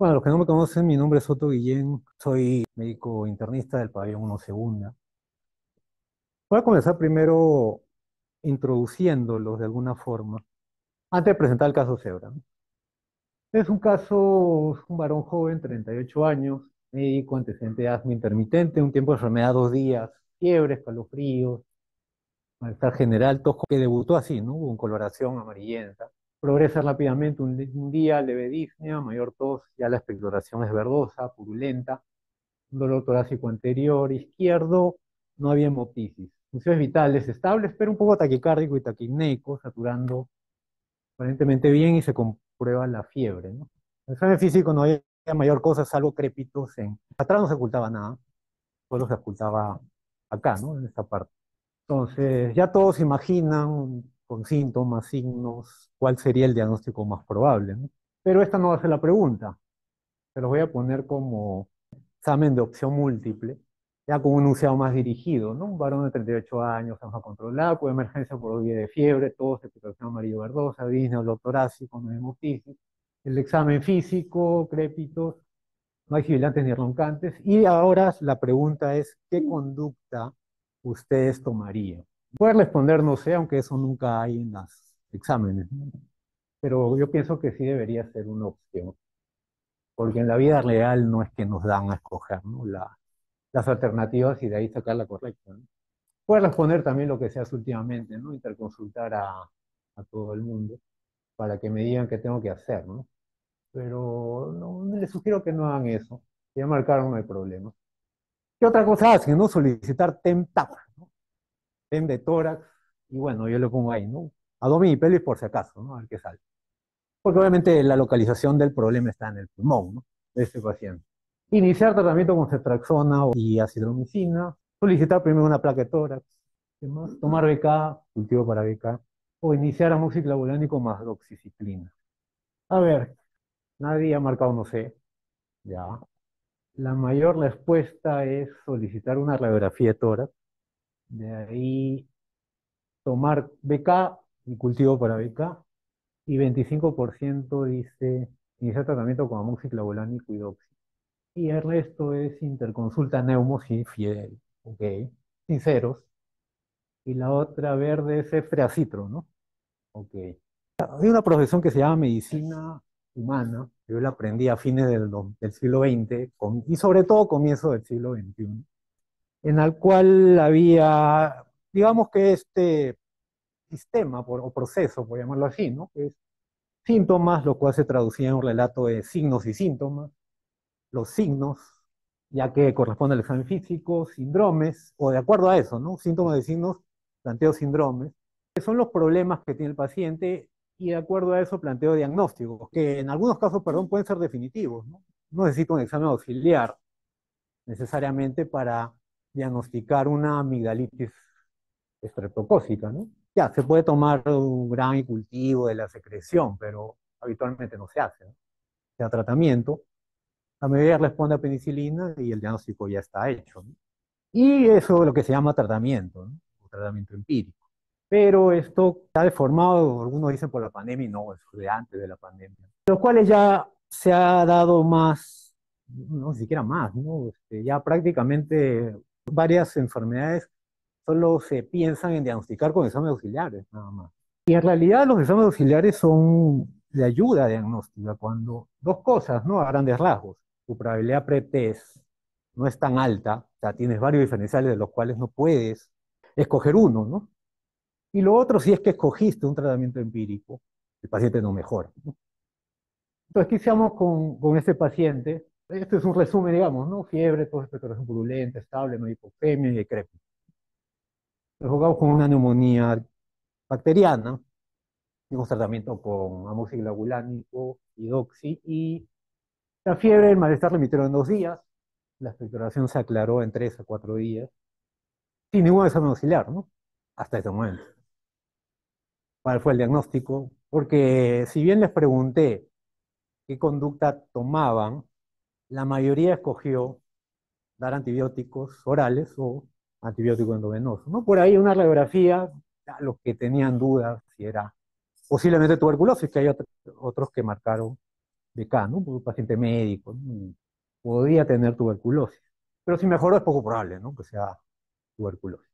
Bueno, los que no me conocen, mi nombre es Soto Guillén, soy médico internista del pabellón 1 Segunda. Voy a comenzar primero introduciéndolos de alguna forma, antes de presentar el caso Zebra. Es un caso, un varón joven, 38 años, médico, antecedente de asma intermitente, un tiempo de enfermedad, dos días, fiebre, escalofríos, malestar general, tos, que debutó así, ¿no? Con coloración amarillenta. Progresa rápidamente un, día, leve disnea, mayor tos, ya la expectoración es verdosa, purulenta, dolor torácico anterior izquierdo, no había hemoptisis. Funciones vitales estables, pero un poco taquicárdico y taquineico, saturando aparentemente bien y se comprueba la fiebre. En el examen físico no había mayor cosa salvo crépitos. En... Atrás no se ocultaba nada, solo se ocultaba acá, ¿no? en esta parte. Entonces, ya todos imaginan con síntomas, signos, cuál sería el diagnóstico más probable. Pero esta no va a ser la pregunta. Se los voy a poner como examen de opción múltiple ya con un enunciado más dirigido, ¿no? Un varón de 38 años, asma controlada, con emergencia por vía de fiebre, tos, expectación amarillo verdosa, disnea, dolor torácico, no hemoptisis, el examen físico, crépitos, no hay sibilantes ni roncantes, y ahora la pregunta es, ¿qué conducta ustedes tomarían? Pueden responder, no sé, aunque eso nunca hay en los exámenes, pero yo pienso que sí debería ser una opción, porque en la vida real no es que nos dan a escoger, ¿no? La, las alternativas y de ahí sacar la correcta. ¿no? Puedes responder también lo que se hace últimamente, ¿no? Interconsultar a, a todo el mundo para que me digan qué tengo que hacer, ¿no? Pero no, les sugiero que no hagan eso. Ya marcaron, no hay problema. ¿Qué otra cosa hacen, no? Solicitar TEM-TAP, de tórax, y bueno, yo le pongo ahí, ¿no? Abdomen y pelvis por si acaso, ¿no? A ver qué sale. Porque obviamente la localización del problema está en el pulmón, ¿no? De este paciente. Iniciar tratamiento con ceftraxona y acidromicina. Solicitar primero una placa de tórax. Tomar BK, cultivo para BK. O iniciar amoxiclavulánico más doxiciclina. A ver, nadie ha marcado no sé. Ya. La mayor respuesta es solicitar una radiografía de tórax. De ahí tomar BK y cultivo para BK. Y 25% dice iniciar tratamiento con amoxiclavulánico y doxi. Y el resto es interconsulta neumos y fiel, ok, sinceros. Y la otra verde es freacitro, ¿no? Ok. Hay una profesión que se llama medicina humana, yo la aprendí a fines del, del siglo XX con, y sobre todo comienzo del siglo XXI, en el cual había, digamos que este sistema o proceso, por llamarlo así, ¿no? Es síntomas, lo cual se traducía en un relato de signos y síntomas, los signos, ya que corresponde al examen físico, síndromes, o de acuerdo a eso, ¿no? Síntomas de signos, planteo síndromes, que son los problemas que tiene el paciente y de acuerdo a eso planteo diagnósticos, que en algunos casos, perdón, pueden ser definitivos, ¿no? No necesito un examen auxiliar necesariamente para diagnosticar una amigdalitis estreptocócica, ¿no? Ya, se puede tomar un gran cultivo de la secreción, pero habitualmente no se hace, ¿no? sea tratamiento, la mayoría responde a penicilina y el diagnóstico ya está hecho. ¿no? Y eso es lo que se llama tratamiento, ¿no? o tratamiento empírico. Pero esto está deformado, algunos dicen por la pandemia, y no, eso de antes de la pandemia. Los cuales ya se ha dado más, no ni siquiera más, ¿no? Este, ya prácticamente varias enfermedades solo se piensan en diagnosticar con exámenes auxiliares, nada más. Y en realidad los exámenes auxiliares son de ayuda diagnóstica cuando dos cosas, ¿no? A grandes rasgos tu probabilidad pretest no es tan alta, o sea, tienes varios diferenciales de los cuales no puedes escoger uno, ¿no? Y lo otro, si es que escogiste un tratamiento empírico, el paciente no mejora. ¿no? Entonces, ¿qué hicimos con, con este paciente? Este es un resumen, digamos, ¿no? Fiebre, tos, expectoración purulenta, estable, no hipofemia y decrépito. Nos jugamos con una neumonía bacteriana, un tratamiento con amoxiclavulánico y doxi, y la fiebre, el malestar limitero en dos días, la expectoración se aclaró en tres a cuatro días, sin ningún examen auxiliar, ¿no? Hasta ese momento. ¿Cuál fue el diagnóstico? Porque si bien les pregunté qué conducta tomaban, la mayoría escogió dar antibióticos orales o antibiótico endovenoso. ¿no? Por ahí una radiografía, a los que tenían dudas si era posiblemente tuberculosis, que hay otros que marcaron BK, ¿no? Un paciente médico, ¿no? podía tener tuberculosis. Pero si mejoró es poco probable, ¿no? Que sea tuberculosis.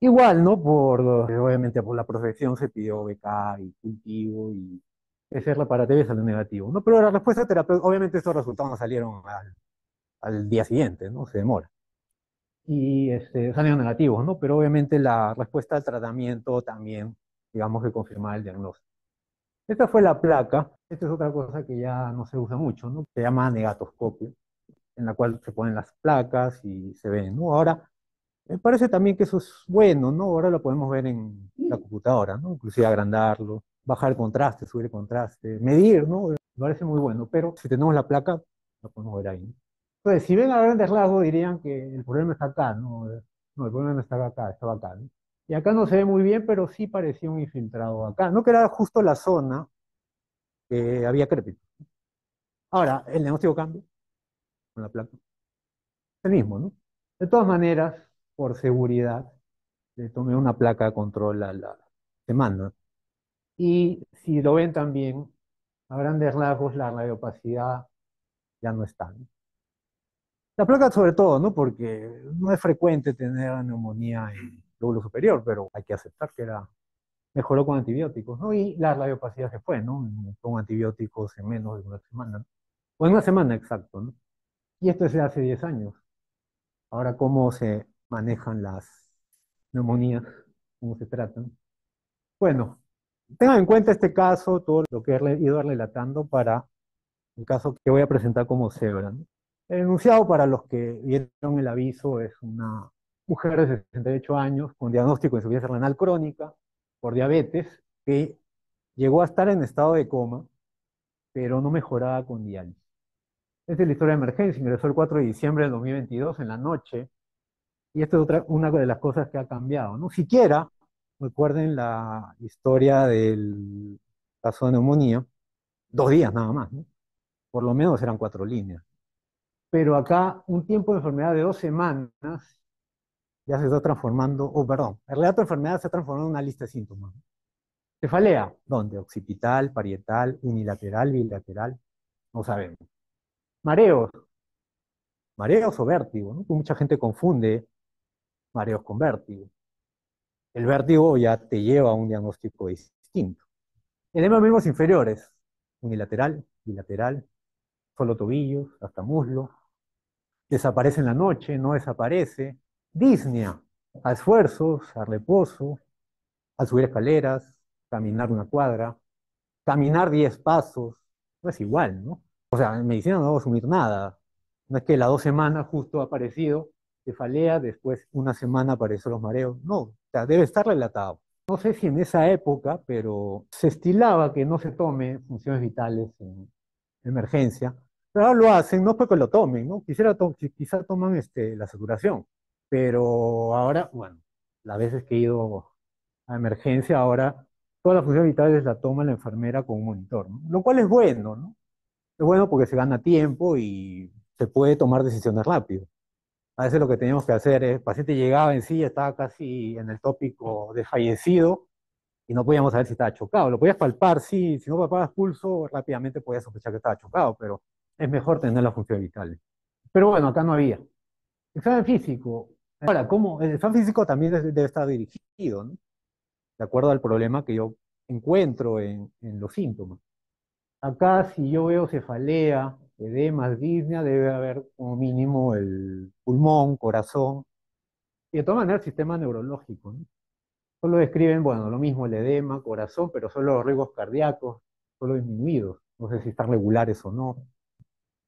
Igual, ¿no? Por, obviamente por la profesión se pidió BK y cultivo y ese reparativo salió negativo, ¿no? Pero la respuesta terapéutica, obviamente estos resultados no salieron al, al día siguiente, ¿no? Se demora. Y este, salieron negativos, ¿no? Pero obviamente la respuesta al tratamiento también, digamos que confirmaba el diagnóstico. Esta fue la placa, esta es otra cosa que ya no se usa mucho, ¿no? Se llama negatoscopio, en la cual se ponen las placas y se ven, ¿no? Ahora, me parece también que eso es bueno, ¿no? Ahora lo podemos ver en la computadora, ¿no? Inclusive agrandarlo, bajar el contraste, subir el contraste, medir, ¿no? Me parece muy bueno, pero si tenemos la placa, lo podemos ver ahí, ¿no? Entonces, si ven a grandes rasgos, dirían que el problema está acá, ¿no? No, el problema no estaba acá, estaba acá, ¿no? Y acá no se ve muy bien, pero sí parecía un infiltrado acá. No que era justo la zona que había crépito. Ahora, el diagnóstico cambia con la placa. El mismo, ¿no? De todas maneras, por seguridad, le tomé una placa de control a la semana. Y si lo ven también, a grandes rasgos la radiopacidad ya no está. La placa sobre todo, ¿no? Porque no es frecuente tener neumonía en lóbulo superior, pero hay que aceptar que era, mejoró con antibióticos, ¿no? Y la radiopacidad se fue, ¿no? Con antibióticos en menos de una semana. O en una semana exacto, ¿no? Y esto es de hace 10 años. Ahora, ¿cómo se manejan las neumonías? ¿Cómo se tratan? Bueno, tengan en cuenta este caso, todo lo que he ido relatando para el caso que voy a presentar como cebra. El enunciado, para los que vieron el aviso, es una mujer de 68 años con diagnóstico de insuficiencia renal crónica por diabetes que llegó a estar en estado de coma, pero no mejoraba con diálisis. Esta es la historia de emergencia, ingresó el 4 de diciembre del 2022 en la noche, y esta es otra, una de las cosas que ha cambiado. ¿no? Siquiera, recuerden la historia del caso de neumonía, dos días nada más, por lo menos eran cuatro líneas. Pero acá un tiempo de enfermedad de dos semanas ya se está transformando, oh, perdón, el relato de enfermedad se ha transformado en una lista de síntomas. Cefalea, ¿dónde? Occipital, parietal, unilateral, bilateral, no sabemos. Mareos, mareos o vértigo, ¿no? Mucha gente confunde mareos con vértigo. El vértigo ya te lleva a un diagnóstico distinto. Edemas mismos inferiores, unilateral, bilateral, solo tobillos, hasta muslo. Desaparece en la noche, no desaparece, disnea, a esfuerzos, a reposo, al subir escaleras, caminar una cuadra, caminar 10 pasos, no es igual, ¿no? O sea, en medicina no vamos a asumir nada. No es que las dos semanas justo ha aparecido cefalea, después una semana apareció los mareos. No, o sea, debe estar relatado. No sé si en esa época, pero se estilaba que no se tome funciones vitales en emergencia, pero ahora lo hacen, no porque lo tomen, ¿no? Quisiera quizá toman este, la saturación, pero ahora, bueno, las veces que he ido a emergencia, ahora todas las funciones vitales la toma la enfermera con un monitor, ¿no? Lo cual es bueno, ¿no? Es bueno porque se gana tiempo y se puede tomar decisiones rápido. A veces lo que teníamos que hacer es, el paciente llegaba en sí, estaba casi en el tópico de fallecido y no podíamos saber si estaba chocado. Lo podías palpar, sí, si no palpabas pulso, rápidamente podías sospechar que estaba chocado, pero es mejor tener las funciones vitales. Pero bueno, acá no había. Examen físico, Ahora, ¿cómo? El examen físico también debe estar dirigido, ¿no? De acuerdo al problema que yo encuentro en, los síntomas. Acá, si yo veo cefalea, edema, disnea, debe haber como mínimo el pulmón, corazón, y de todas maneras el sistema neurológico. Solo describen, bueno, lo mismo el edema, corazón, pero solo los riesgos cardíacos, solo disminuidos. No sé si están regulares o no.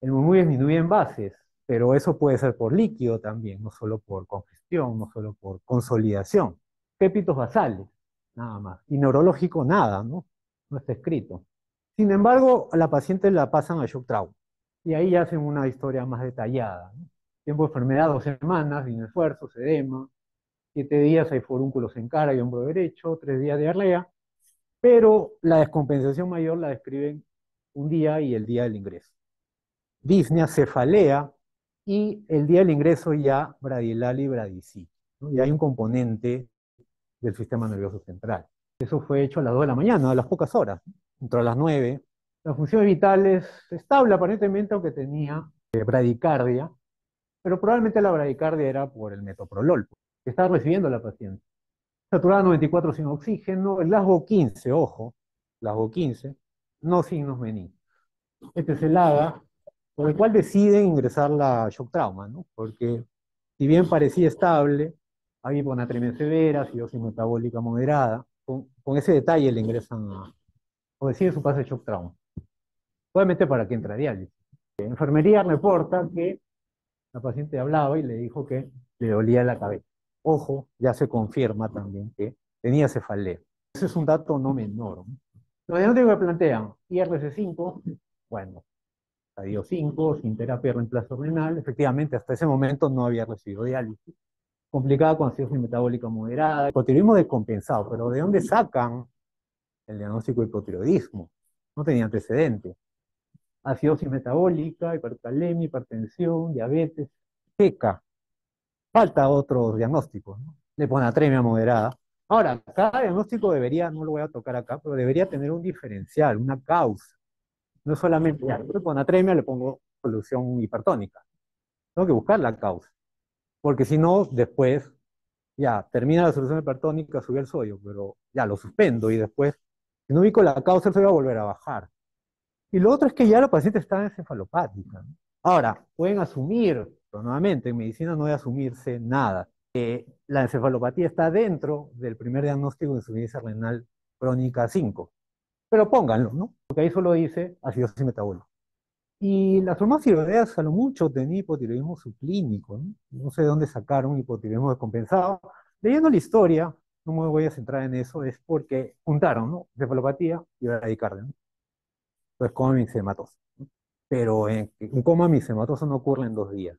El murmullo disminuye en bases, pero eso puede ser por líquido también, no solo por congestión, no solo por consolidación. Pépitos basales, nada más. Y neurológico, nada, ¿no? No está escrito. Sin embargo, a la paciente la pasan a shock trauma. Y ahí hacen una historia más detallada. Tiempo de enfermedad, dos semanas, sin esfuerzo, edema. Siete días hay forúnculos en cara y hombro derecho, tres días de diarrea. Pero la descompensación mayor la describen un día y el día del ingreso. Disnea, cefalea, y el día del ingreso ya bradilal y bradicí. Y hay un componente del sistema nervioso central. Eso fue hecho a las 2 de la mañana, a las pocas horas. Entró a las 9. La función vital es estable aparentemente, aunque tenía eh, bradicardia, pero probablemente la bradicardia era por el metoprolol que estaba recibiendo la paciente. Saturada 94 sin oxígeno, el lasgo 15, ojo, lasgo 15, no signos meningitis. Este es el AGA, por el cual deciden ingresar la shock trauma, ¿no? Porque si bien parecía estable, había hiponatremia severa, acidosis metabólica moderada, con, ese detalle le ingresan a, o deciden su pase de shock trauma. Obviamente para que entre a diálisis. La enfermería reporta que la paciente hablaba y le dijo que le dolía la cabeza. Ojo, ya se confirma también que tenía cefalea. Ese es un dato no menor. Los diagnósticos que plantean IRC5, bueno, estadio 5, sin terapia de reemplazo renal, efectivamente hasta ese momento no había recibido diálisis. Complicada con acidosis metabólica moderada, hipotiroidismo descompensado, pero ¿de dónde sacan el diagnóstico de hipotiroidismo? No tenía antecedentes. Acidosis metabólica, hipercalemia, hipertensión, diabetes, seca. Falta otros diagnósticos, ¿no? Leponatremia moderada. Ahora, cada diagnóstico debería, no lo voy a tocar acá, pero debería tener un diferencial, una causa. No solamente, ya, leponatremia le pongo solución hipertónica. Tengo que buscar la causa. Porque si no, después, ya, termina la solución hipertónica, sube el sodio, pero ya lo suspendo y después, si no ubico la causa, el sodio va a volver a bajar. Y lo otro es que ya la paciente está encefalopática. Ahora, pueden asumir, pero nuevamente en medicina no debe asumirse nada, que la encefalopatía está dentro del primer diagnóstico de insuficiencia renal crónica 5. Pero pónganlo, ¿no? Porque ahí solo dice acidosis metabólica. Y las formas tiroideas a lo mucho tenía hipotiroidismo subclínico, ¿no? No sé de dónde sacaron hipotiroidismo descompensado. Leyendo la historia, no me voy a centrar en eso, es porque juntaron, ¿no? Encefalopatía y bradicardia, ¿no? Entonces, coma mixematoso. Pero un coma mixematoso no ocurre en dos días.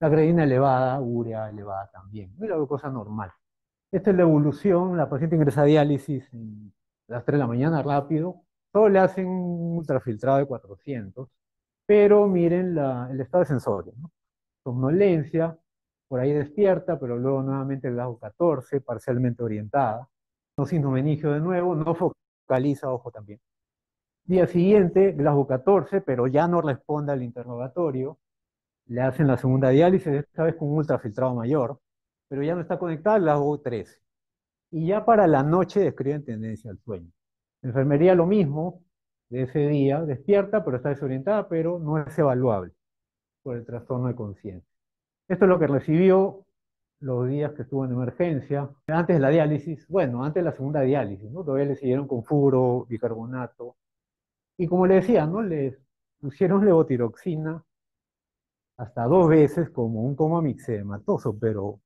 La creatina elevada, urea elevada también. Es la glucosa normal. Esta es la evolución. La paciente ingresa a diálisis a las 3 de la mañana rápido. Solo le hacen un ultrafiltrado de 400. Pero miren el estado de sensorio. ¿no? Somnolencia, por ahí despierta, pero luego nuevamente el grado 14, parcialmente orientada. No sinomenigio de nuevo, no focaliza, ojo también. Día siguiente, Glasgow 14, pero ya no responde al interrogatorio. Le hacen la segunda diálisis, esta vez con un ultrafiltrado mayor, pero ya no está conectada Glasgow 13. Y ya para la noche describen tendencia al sueño. Enfermería lo mismo, de ese día, despierta, pero está desorientada, pero no es evaluable por el trastorno de conciencia. Esto es lo que recibió los días que estuvo en emergencia. Antes de la diálisis, bueno, antes de la segunda diálisis, ¿no? Todavía le siguieron con furo, bicarbonato, y como le decía, ¿no? Le pusieron levotiroxina hasta dos veces como un coma mixedematoso, pero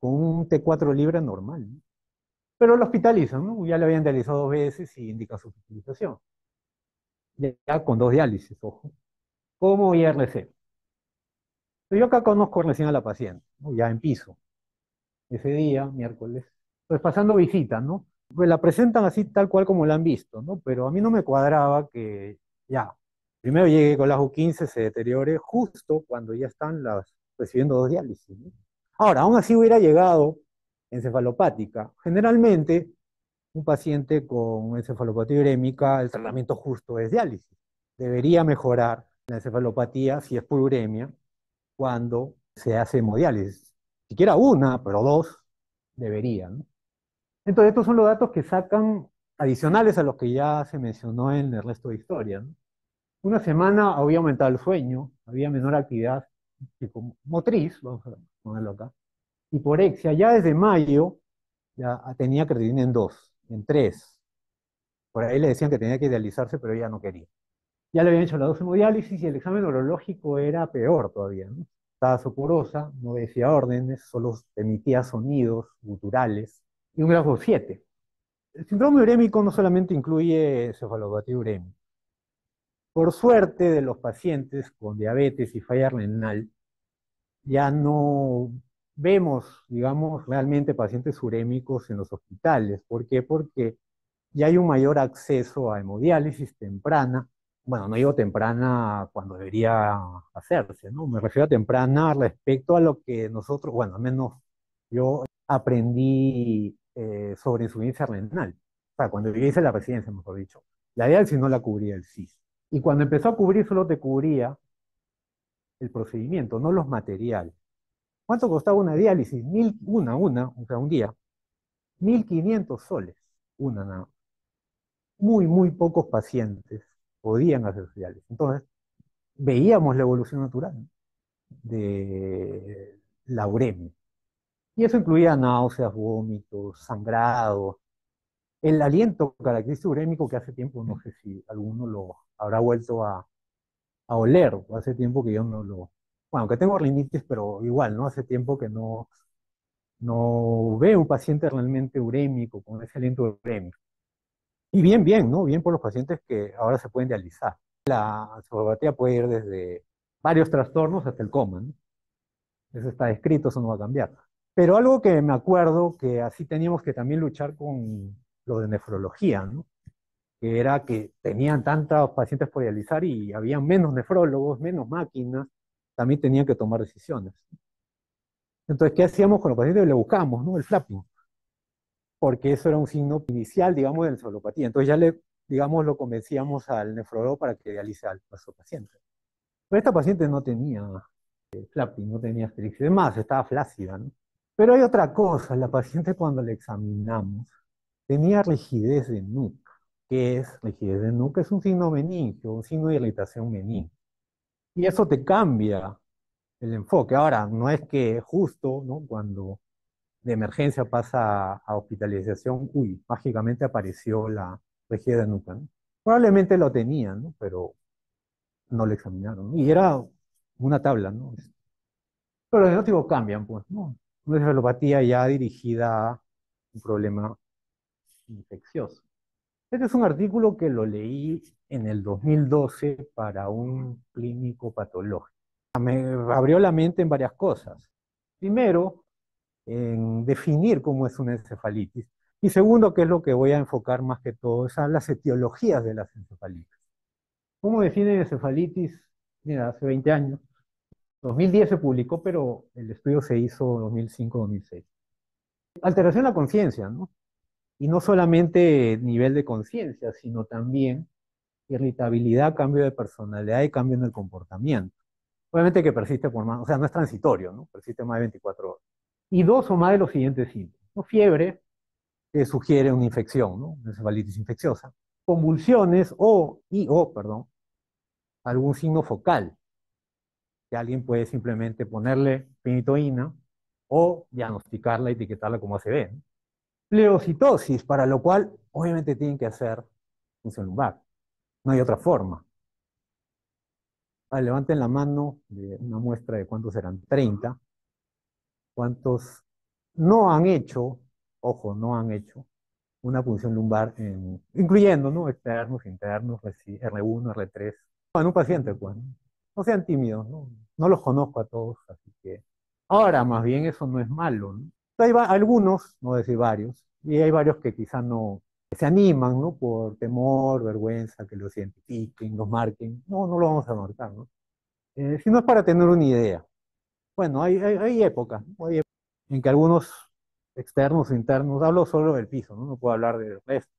con un T4 libre normal. Pero lo hospitalizan, ¿no? Ya le habían dializado dos veces y indica su hospitalización. Ya con dos diálisis, ojo. Como IRC. Yo acá conozco recién a la paciente, ya en piso. Ese día, miércoles. Pues pasando visita, ¿no? Pues la presentan así tal cual como la han visto, ¿no? Pero a mí no me cuadraba que ya, primero llegue con la U15, se deteriore justo cuando ya están las, recibiendo dos diálisis. Ahora, aún así hubiera llegado encefalopática. Generalmente, un paciente con encefalopatía urémica, el tratamiento justo es diálisis. Debería mejorar la encefalopatía si es por cuando se hace hemodiálisis. Siquiera una, pero dos, debería, ¿no? Entonces, estos son los datos que sacan adicionales a los que ya se mencionó en el resto de historia. Una semana había aumentado el sueño, había menor actividad motriz, vamos a ponerlo acá, hiporexia. Ya desde mayo ya tenía creatinina en 2, en 3. Por ahí le decían que tenía que idealizarse, pero ella no quería. Ya le habían hecho la dos hemodiálisis y el examen neurológico era peor todavía. Estaba soporosa, no decía órdenes, solo emitía sonidos guturales y un grado 7. El síndrome urémico no solamente incluye cefalopatía urémica. Por suerte de los pacientes con diabetes y falla renal, ya no vemos, digamos, realmente pacientes urémicos en los hospitales. ¿Por qué? Porque ya hay un mayor acceso a hemodiálisis temprana. Bueno, no digo temprana cuando debería hacerse, ¿no? Me refiero a temprana respecto a lo que nosotros, bueno, al menos yo aprendí eh, sobre insuficiencia renal. O sea, cuando yo hice la residencia, mejor dicho. La diálisis no la cubría el SIS. Y cuando empezó a cubrir, solo te cubría el procedimiento, no los materiales. ¿Cuánto costaba una diálisis? Mil, una, una, o sea, un día. 1.500 soles, una nada. Muy, muy pocos pacientes podían hacer diálisis. Entonces, veíamos la evolución natural de la uremia. Y eso incluía náuseas, vómitos, sangrado, el aliento característico urémico que hace tiempo, no sé si alguno lo habrá vuelto a, a oler, hace tiempo que yo no lo... Bueno, que tengo rinitis, pero igual, ¿no? Hace tiempo que no, no veo un paciente realmente urémico, con ese aliento urémico. Y bien, bien, ¿no? Bien por los pacientes que ahora se pueden dializar. La encefalopatía puede ir desde varios trastornos hasta el coma, ¿no? Eso está escrito, eso no va a cambiar. Pero algo que me acuerdo que así teníamos que también luchar con lo de nefrología, ¿no? Que era que tenían tantos pacientes por dializar y había menos nefrólogos, menos máquinas, también tenían que tomar decisiones. Entonces, ¿qué hacíamos con los pacientes? Le buscamos, ¿no? El flapping. Porque eso era un signo inicial, digamos, de la encefalopatía. Entonces ya le, digamos, lo convencíamos al nefrólogo para que dialice al nuestro paciente. Pero esta paciente no tenía eh, flapping, no tenía asterix. Además, estaba flácida, ¿no? Pero hay otra cosa, la paciente cuando le examinamos tenía rigidez de nuca. ¿Qué es rigidez de nuca? Es un signo meningio, un signo de irritación meningio. Y eso te cambia el enfoque. Ahora, no es que justo, ¿no? Cuando de emergencia pasa a hospitalización, uy, mágicamente apareció la rigidez de nuca. Probablemente lo tenían, ¿no? Pero no lo examinaron. Y era una tabla, ¿no? Pero los diagnósticos cambian, pues, ¿no? Una cefalopatía ya dirigida a un problema infeccioso. Este es un artículo que lo leí en el 2012 para un clínico patológico me abrió la mente en varias cosas. Primero, en definir cómo es una encefalitis. Y segundo, que es lo que voy a enfocar más que todo, es las etiologías de las encefalitis. ¿Cómo definen encefalitis? Mira, hace 20 años. 2010 se publicó, pero el estudio se hizo 2005-2006. Alteración de la conciencia, ¿no? Y no solamente nivel de conciencia, sino también irritabilidad, cambio de personalidad y cambio en el comportamiento. Obviamente que persiste por más, o sea, no es transitorio, ¿no? Persiste más de 24 horas. Y dos o más de los siguientes síntomas. ¿no? Fiebre, que sugiere una infección, ¿no? Encefalitis infecciosa. Convulsiones o, y o, perdón, algún signo focal. Que alguien puede simplemente ponerle pinitoína o diagnosticarla, etiquetarla como ACV. ¿no? Pleocitosis, para lo cual obviamente tienen que hacer función lumbar. No hay otra forma. Ah, levanten la mano de una muestra de cuántos eran, 30. ¿Cuántos no han hecho, ojo, no han hecho una punción lumbar, incluyendo, ¿no? Externos, internos, R1, R3, en un paciente, pues, ¿no? sean tímidos, ¿no? No los conozco a todos, así que... Ahora, más bien, eso no es malo, ¿no? Hay algunos, no decir varios, y hay varios que quizá no, se animan, ¿no? Por temor, vergüenza, que los identifiquen, los marquen. No, no lo vamos a marcar, ¿no? Eh, sino es para tener una idea. Bueno, hay, épocas, en que algunos externos internos, hablo solo del piso, ¿no? No puedo hablar del resto.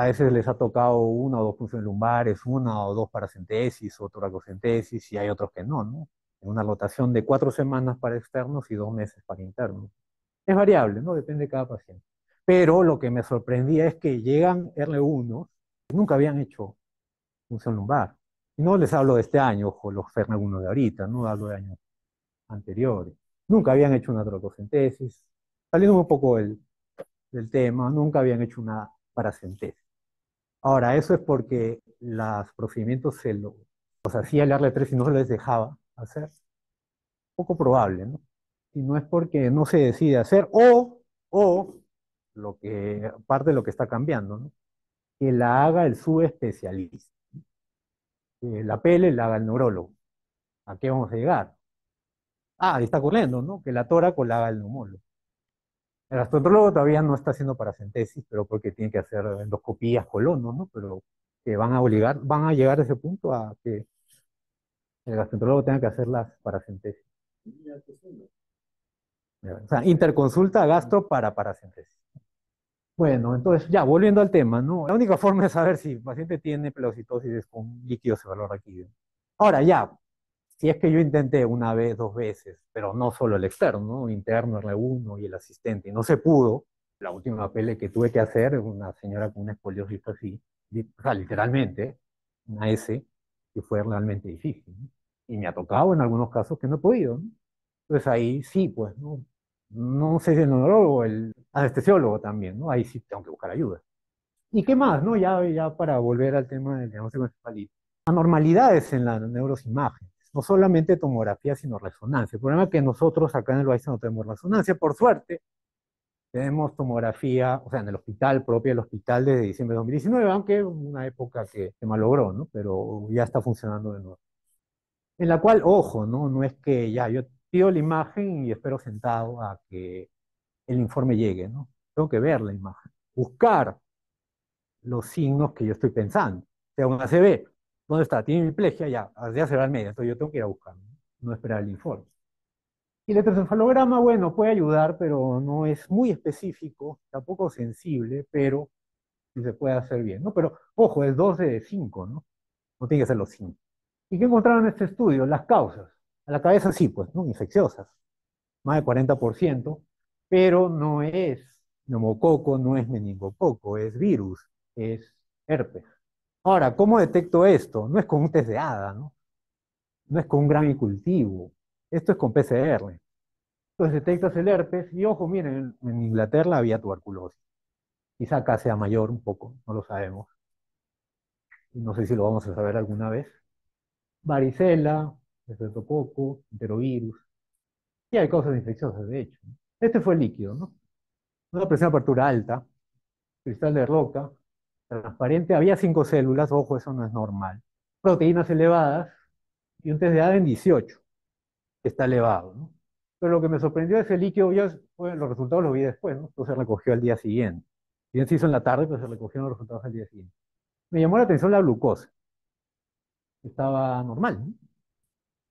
A veces les ha tocado una o dos funciones lumbares, una o dos paracentesis o toracocentesis, y hay otros que no, ¿no? En una rotación de cuatro semanas para externos y dos meses para internos. Es variable, ¿no? Depende de cada paciente. Pero lo que me sorprendía es que llegan R1 que nunca habían hecho función lumbar. Y no les hablo de este año, ojo, los FERN1 de ahorita, no hablo de años anteriores. Nunca habían hecho una trococentesis. Saliendo un poco del tema, nunca habían hecho una paracentesis. Ahora, eso es porque los procedimientos se los hacía el R3 y no se les dejaba hacer. Poco probable, ¿no? Y no es porque no se decide hacer o, o lo que, parte de lo que está cambiando, ¿no? que la haga el subespecialista. Que la pele la haga el neurólogo. ¿A qué vamos a llegar? Ah, está corriendo, ¿no? Que la tóraco la haga el neumólogo. El gastroenterólogo todavía no está haciendo paracentesis, pero porque tiene que hacer endoscopías colonos, ¿no? Pero que van a obligar, van a llegar a ese punto a que el gastroenterólogo tenga que hacer las paracentesis. O sea, interconsulta gastro para paracentesis. Bueno, entonces ya, volviendo al tema, ¿no? La única forma de saber si el paciente tiene pelocitosis es con líquido cefalorraquídeo. Ahora ya, si es que yo intenté una vez, dos veces, pero no solo el externo, interno, R1 y el asistente, y no se pudo, la última pele que tuve que hacer, una señora con una escoliosis así, o sea, literalmente, una S, que fue realmente difícil. ¿no? Y me ha tocado en algunos casos que no he podido. ¿no? Entonces ahí sí, pues, ¿no? No sé si el neurólogo el anestesiólogo también, ¿no? Ahí sí tengo que buscar ayuda. ¿Y qué más, no? Ya, ya para volver al tema del diagnóstico encefalitis. Anormalidades en la neurosimagen no solamente tomografía, sino resonancia. El problema es que nosotros acá en el país no tenemos resonancia, por suerte. Tenemos tomografía, o sea, en el hospital, propio del hospital desde diciembre de 2019, aunque una época que se malogró, ¿no? Pero ya está funcionando de nuevo. En la cual, ojo, ¿no? No es que ya yo pido la imagen y espero sentado a que el informe llegue, ¿no? Tengo que ver la imagen, buscar los signos que yo estoy pensando. O sea, una CB, ¿Dónde está? Tiene hemiplegia, ya, ya se va al entonces yo tengo que ir a buscarlo, no esperar el informe. Y el electroencefalograma, bueno, puede ayudar, pero no es muy específico, tampoco sensible, pero se puede hacer bien, ¿no? Pero, ojo, es 12 de 5, ¿no? No tiene que ser los 5. ¿Y qué encontraron en este estudio? Las causas. A la cabeza sí, pues, ¿no? Infecciosas, más del 40%, pero no es neumococo, no es meningococo, es virus, es herpes. Ahora, ¿cómo detecto esto? No es con un test de ADA, ¿no? No es con un gran cultivo. Esto es con PCR. Entonces detectas el herpes y ojo, miren, en Inglaterra había tuberculosis. Quizá acá sea mayor un poco, no lo sabemos. No sé si lo vamos a saber alguna vez. Varicela, estreptococo, enterovirus. Y hay cosas infecciosas, de hecho. Este fue el líquido, ¿no? Una presión de apertura alta, cristal de roca, transparente, había cinco células, ojo, eso no es normal. Proteínas elevadas y un test de ADN en 18, que está elevado, ¿no? Pero lo que me sorprendió es el líquido, ya, los resultados los vi después, ¿no? Se recogió al día siguiente. Bien se hizo en la tarde, pero se recogieron los resultados al día siguiente. Me llamó la atención la glucosa. Estaba normal, ¿no?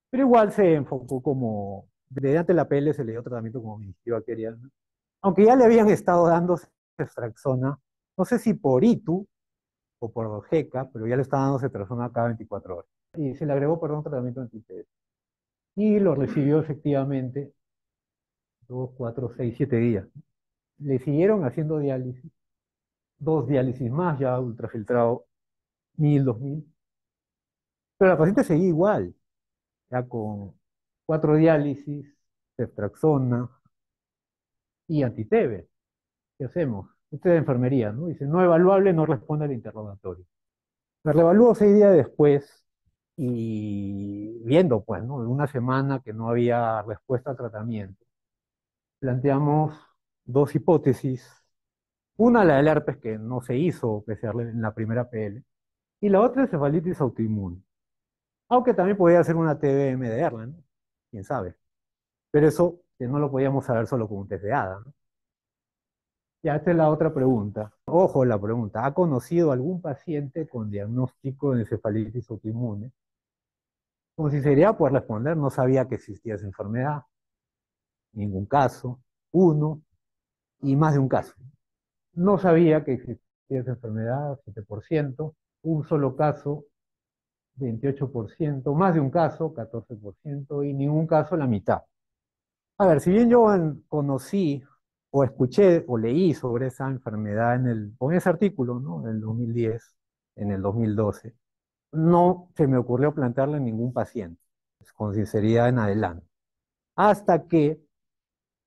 Pero igual se enfocó como, mediante la pele se le dio tratamiento como bacterial, ¿no? Aunque ya le habían estado dando ceftraxona no sé si por ITU o por GECA, pero ya le está dando cetrasona cada 24 horas. Y se le agregó, perdón, tratamiento anti Y lo recibió efectivamente 2, 4, 6, 7 días. Le siguieron haciendo diálisis, dos diálisis más, ya ultrafiltrado 1000, 2000. Pero la paciente seguía igual, ya con cuatro diálisis, ceftraxona y antitebe. ¿Qué hacemos? Este de enfermería, ¿no? Dice, no evaluable, no responde al interrogatorio. Me reevaluó seis días después y viendo, pues, ¿no? Una semana que no había respuesta al tratamiento, planteamos dos hipótesis. Una, la del herpes, que no se hizo PCR en la primera PL, y la otra, cefalitis autoinmune. Aunque también podía ser una TBM de Erland, ¿no? quién sabe. Pero eso que no lo podíamos saber solo con un test de ADA, ¿no? Ya, esta es la otra pregunta. Ojo la pregunta. ¿Ha conocido algún paciente con diagnóstico de encefalitis autoinmune? Con sinceridad, por responder, no sabía que existía esa enfermedad. Ningún caso. Uno. Y más de un caso. No sabía que existía esa enfermedad, 7%. Un solo caso, 28%. Más de un caso, 14%. Y ningún caso, la mitad. A ver, si bien yo conocí o escuché o leí sobre esa enfermedad en el, con ese artículo, ¿no? En el 2010, en el 2012. No se me ocurrió plantearle a ningún paciente, pues, con sinceridad en adelante. Hasta que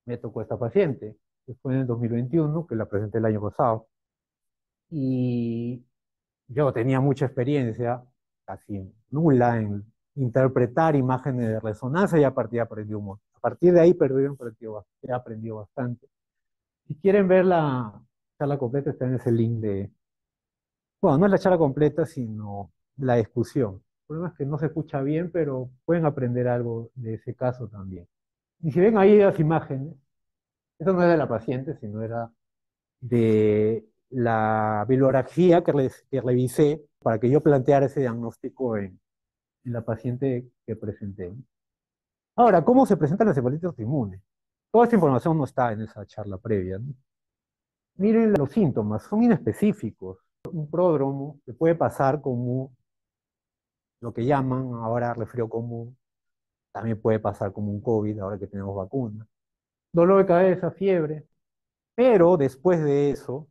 me tocó esta paciente, que fue en el 2021, que la presenté el año pasado. Y yo tenía mucha experiencia, casi nula, en interpretar imágenes de resonancia y a partir aprendí un A partir de ahí perdí, he aprendido bastante. Si quieren ver la charla completa, está en ese link de... Bueno, no es la charla completa, sino la discusión. El problema es que no se escucha bien, pero pueden aprender algo de ese caso también. Y si ven ahí las imágenes, eso no es de la paciente, sino era de la bibliografía que, que revisé para que yo planteara ese diagnóstico en, en la paciente que presenté. Ahora, ¿cómo se presentan las hepatitis autoinmunes? Toda esta información no está en esa charla previa. Miren los síntomas, son inespecíficos. Un pródromo que puede pasar como lo que llaman ahora resfriado común, también puede pasar como un COVID ahora que tenemos vacuna. Dolor de cabeza, fiebre, pero después de eso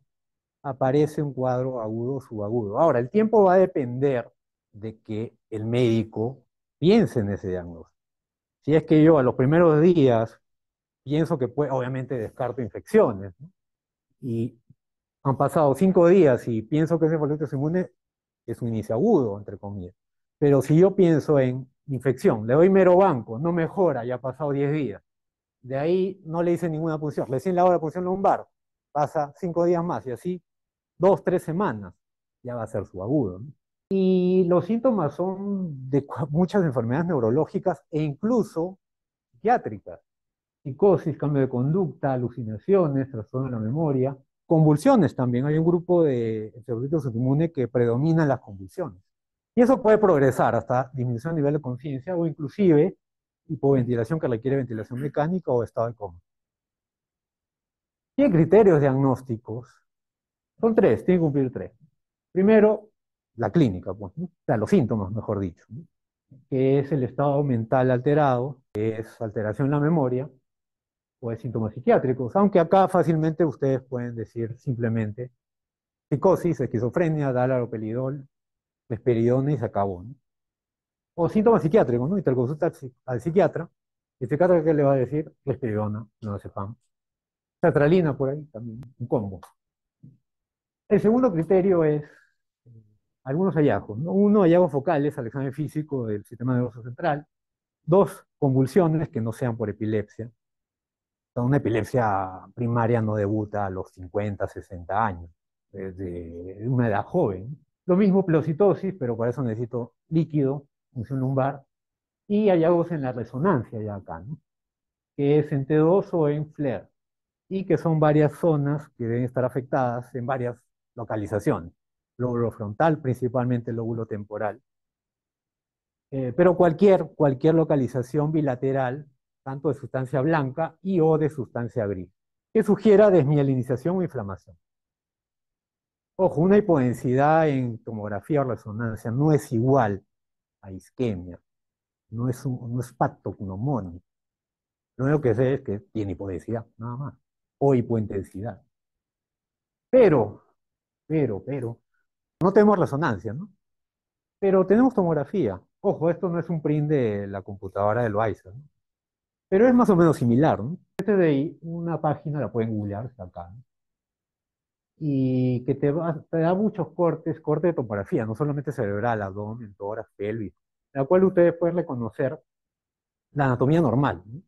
aparece un cuadro agudo o subagudo. Ahora, el tiempo va a depender de que el médico piense en ese diagnóstico. Si es que yo a los primeros días pienso que puede, obviamente descarto infecciones, ¿no? y han pasado cinco días y pienso que ese cefalitis inmune es un inicio agudo, entre comillas. Pero si yo pienso en infección, le doy mero banco, no mejora, ya ha pasado 10 días. De ahí no le hice ninguna punción, recién le hago la punción lumbar, pasa cinco días más y así dos, tres semanas, ya va a ser su agudo. ¿no? Y los síntomas son de muchas enfermedades neurológicas e incluso psiquiátricas. Psicosis, cambio de conducta, alucinaciones, trastorno de la memoria, convulsiones también. Hay un grupo de encefalitis autoinmune que predominan las convulsiones. Y eso puede progresar hasta disminución de nivel de conciencia o inclusive hipoventilación que requiere ventilación mecánica o estado de coma. ¿Qué criterios diagnósticos? Son tres, tienen que cumplir tres. Primero, la clínica, pues, o sea, los síntomas, mejor dicho, que es el estado mental alterado, que es alteración en la memoria, o es síntomas psiquiátricos, aunque acá fácilmente ustedes pueden decir simplemente psicosis, esquizofrenia, dalaropelidol, risperidona y se acabó. ¿no? O síntomas psiquiátricos, ¿no? Y te consulta al, psiquiatra, y el psiquiatra que le va a decir risperidona, no sepam. Tetralina por ahí también, un combo. El segundo criterio es algunos hallazgos. Uno, hallazgos focales al examen físico del sistema nervioso central. Dos, convulsiones que no sean por epilepsia. Una epilepsia primaria no debuta a los 50, 60 años, de una edad joven. Lo mismo pleocitosis, pero para eso necesito líquido, función lumbar, y hallazgos en la resonancia ya acá, que es en T2 o en FLAIR, y que son varias zonas que deben estar afectadas en varias localizaciones lóbulo frontal, principalmente lóbulo temporal. Eh, pero cualquier, cualquier localización bilateral, tanto de sustancia blanca y o de sustancia gris, que sugiera desmielinización o inflamación. Ojo, una hipodensidad en tomografía o resonancia no es igual a isquemia, no es, un, no es Lo único que sé es que tiene hipodensidad, nada más, o hipointensidad. Pero, pero, pero, no tenemos resonancia, ¿no? Pero tenemos tomografía. Ojo, esto no es un print de la computadora del Weiser, ¿no? Pero es más o menos similar, ¿no? Este de ahí, una página, la pueden googlear, está acá, ¿no? Y que te, da muchos cortes, cortes de tomografía, no solamente cerebral, abdomen, tórax, pelvis, la cual ustedes pueden reconocer la anatomía normal. ¿no?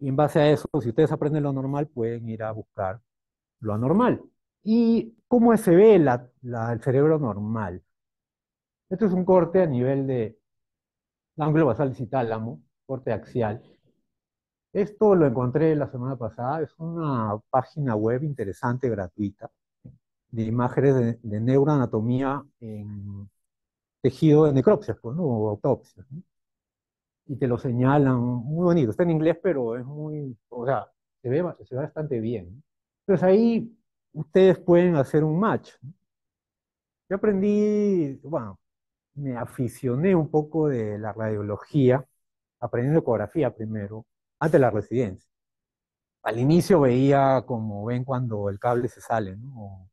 Y en base a eso, si ustedes aprenden lo normal, pueden ir a buscar lo anormal. ¿Y cómo se ve el cerebro normal? Esto es un corte a nivel de ángulo basal citálamo, corte axial. Esto lo encontré la semana pasada, es una página web interesante, gratuita, de imágenes de, neuroanatomía en tejido de necropsias, pues, o autopsias. Y te lo señalan, muy bonito, está en inglés, pero es muy, o sea, se ve bastante bien. Entonces ahí ustedes pueden hacer un match. Yo aprendí, bueno, me aficioné un poco de la radiología, aprendiendo ecografía primero, antes de la residencia. Al inicio veía como ven cuando el cable se sale, ¿no?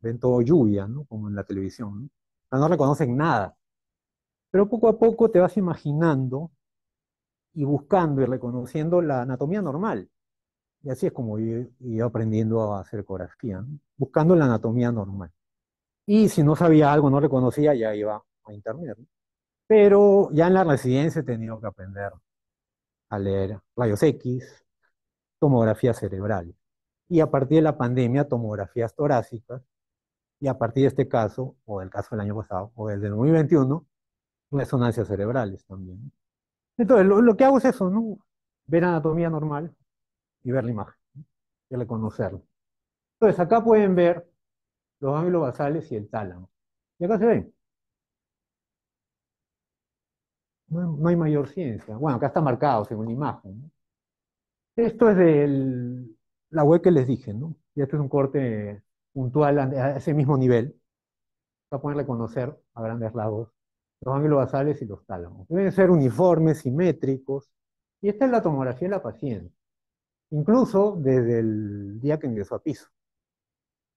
ven todo lluvia, ¿no? Como en la televisión, ¿no? no reconocen nada. Pero poco a poco te vas imaginando y buscando y reconociendo la anatomía normal. Y así es como yo iba aprendiendo a hacer ecografía, buscando la anatomía normal. Y si no sabía algo, no reconocía, ya iba a internet. Pero ya en la residencia he tenido que aprender a leer rayos X, tomografía cerebral. Y a partir de la pandemia, tomografías torácicas. Y a partir de este caso, o del caso del año pasado, o del de 2021, resonancias cerebrales también. Entonces, lo, lo que hago es eso, ¿no? Ver anatomía normal, y ver la imagen y reconocerla. Entonces, acá pueden ver los ángulos basales y el tálamo. Y acá se ven. No, hay mayor ciencia. Bueno, acá está marcado según la imagen. Esto es de la web que les dije, ¿no? Y este es un corte puntual a ese mismo nivel. Va a poder reconocer a grandes rasgos los ángulos basales y los tálamos. Deben ser uniformes, simétricos. Y esta es la tomografía de la paciente. Incluso desde el día que ingresó a piso.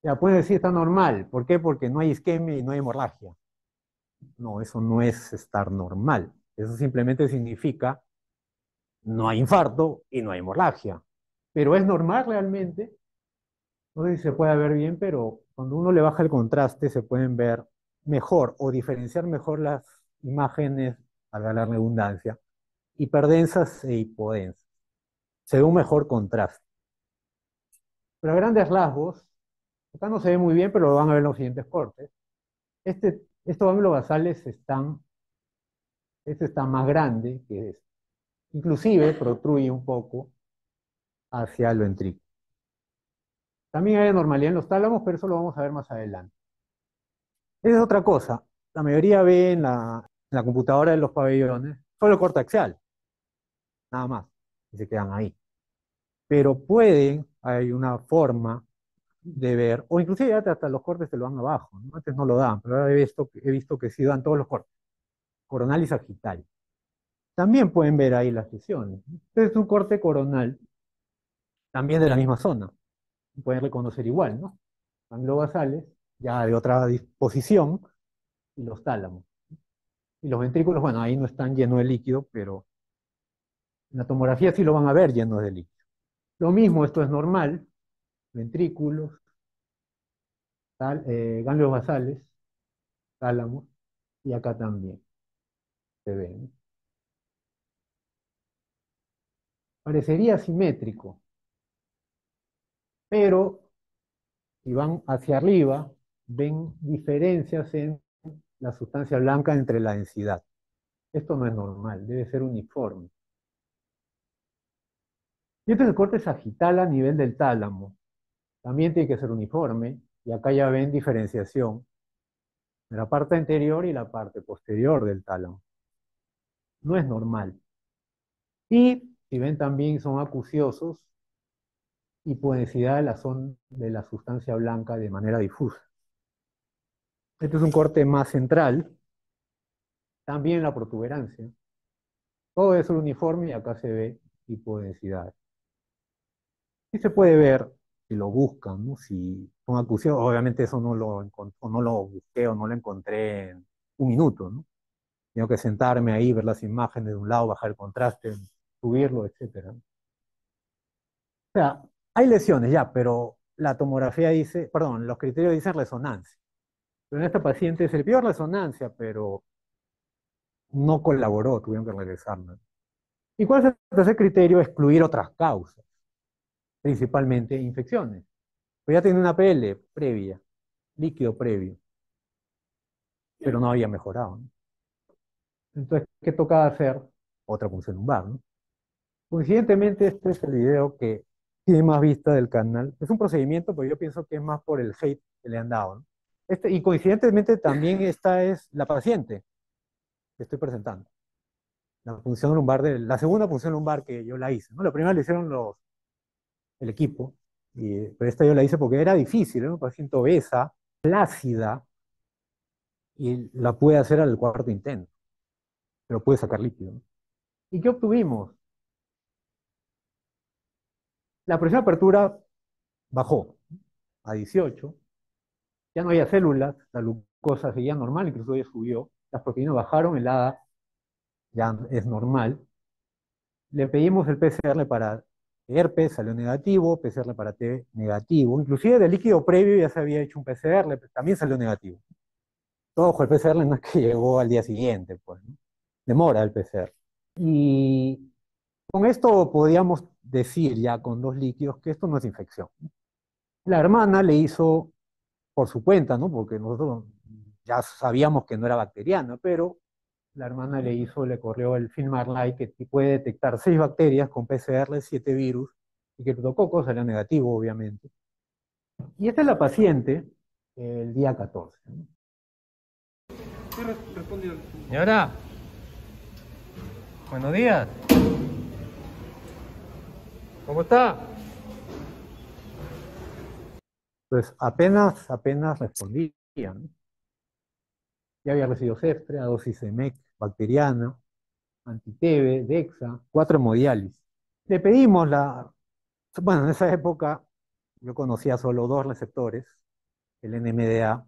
Ya pueden decir está normal. ¿Por qué? Porque no hay isquemia y no hay hemorragia. No, eso no es estar normal. Eso simplemente significa no hay infarto y no hay hemorragia. Pero es normal realmente. No sé si se puede ver bien, pero cuando uno le baja el contraste se pueden ver mejor o diferenciar mejor las imágenes, a la redundancia, hiperdensas e hipodensas. Se ve un mejor contraste. Pero a grandes rasgos, acá no se ve muy bien, pero lo van a ver en los siguientes cortes. Este, estos ángulos basales están, este está más grande que este. Inclusive protruye un poco hacia el ventrículo. También hay anormalidad en los tálamos, pero eso lo vamos a ver más adelante. Esa es otra cosa. La mayoría ve en la, computadora de los pabellones solo corte axial. Nada más. Y se quedan ahí. Pero pueden, hay una forma de ver, o inclusive hasta los cortes te lo dan abajo. Antes no lo dan, pero ahora he visto, he visto que sí dan todos los cortes. Coronal y sagital. También pueden ver ahí las lesiones. Este es un corte coronal, también de la misma zona. Pueden reconocer igual, ¿no? basales, ya de otra disposición, y los tálamos. Y los ventrículos, bueno, ahí no están llenos de líquido, pero en la tomografía sí lo van a ver llenos de líquido. Lo mismo, esto es normal, ventrículos, eh, ganglios basales, tálamos, y acá también se ven. Parecería simétrico, pero si van hacia arriba, ven diferencias en la sustancia blanca entre la densidad. Esto no es normal, debe ser uniforme. Y este es el corte sagital a nivel del tálamo. También tiene que ser uniforme, y acá ya ven diferenciación de la parte anterior y la parte posterior del tálamo. No es normal. Y si ven también son acuciosos, hipodensidad de la, de la sustancia blanca de manera difusa. Este es un corte más central. También la protuberancia. Todo es uniforme y acá se ve hipodensidad. Y se puede ver, si lo buscan, ¿no? si son acusados, obviamente eso no lo, no lo busqué o no lo encontré en un minuto. ¿no? Tengo que sentarme ahí, ver las imágenes de un lado, bajar el contraste, subirlo, etc. O sea, hay lesiones ya, pero la tomografía dice, perdón, los criterios dicen resonancia. Pero en esta paciente se le pidió resonancia, pero no colaboró, tuvieron que regresarla. ¿Y cuál es el tercer criterio? Excluir otras causas, principalmente infecciones. Pues ya tiene una PL previa, líquido previo, pero no había mejorado. Entonces, ¿qué tocaba hacer? Otra punción lumbar. ¿no? Coincidentemente, este es el video que tiene más vista del canal. Es un procedimiento, pero yo pienso que es más por el hate que le han dado. ¿no? Este, y coincidentemente también esta es la paciente que estoy presentando. La función lumbar de, la segunda función lumbar que yo la hice. ¿no? La primera la hicieron los, el equipo, y, pero esta yo la hice porque era difícil, era una paciente obesa, plácida, y la pude hacer al cuarto intento, pero pude sacar líquido. ¿Y qué obtuvimos? La presión de apertura bajó a 18, ya no había células, la glucosa seguía normal, incluso ya subió, las proteínas bajaron, el ADA ya es normal. Le pedimos el PCR para herpes, salió negativo, PCR para T negativo, inclusive del líquido previo ya se había hecho un PCR, también salió negativo. Todo el PCR no es que llegó al día siguiente, pues, demora el PCR. Y con esto podíamos decir ya con dos líquidos que esto no es infección. La hermana le hizo por su cuenta, ¿no? Porque nosotros ya sabíamos que no era bacteriana, pero la hermana le hizo, le corrió el Filmar Light que puede detectar seis bacterias con PCR, siete virus, y que el protococo salió negativo, obviamente. Y esta es la paciente el día 14. Señora, buenos días. ¿Cómo está? Pues apenas, apenas respondían. Ya había recibido ceftre, dosis de MEC bacteriana, antitebe, DEXA, cuatro hemodiálisis. Le pedimos la... Bueno, en esa época yo conocía solo dos receptores, el NMDA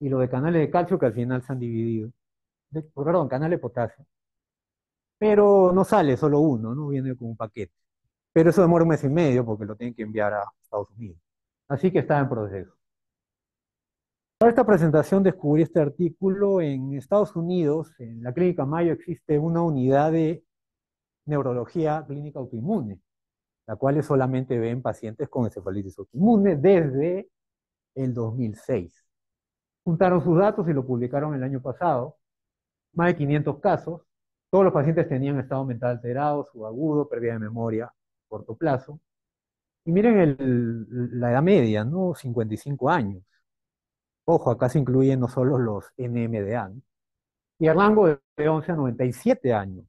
y lo de canales de calcio que al final se han dividido. perdón, canales de potasio. Pero no sale solo uno, no viene con un paquete. Pero eso demora un mes y medio porque lo tienen que enviar a Estados Unidos. Así que está en proceso. Para esta presentación descubrí este artículo en Estados Unidos, en la Clínica Mayo existe una unidad de neurología clínica autoinmune, la cual solamente ven pacientes con encefalitis autoinmune desde el 2006. Juntaron sus datos y lo publicaron el año pasado, más de 500 casos, todos los pacientes tenían estado mental alterado, subagudo, pérdida de memoria, corto plazo. Y miren la edad media, ¿no? 55 años. Ojo, acá se incluyen no solo los NMDA, y el rango de 11 a 97 años.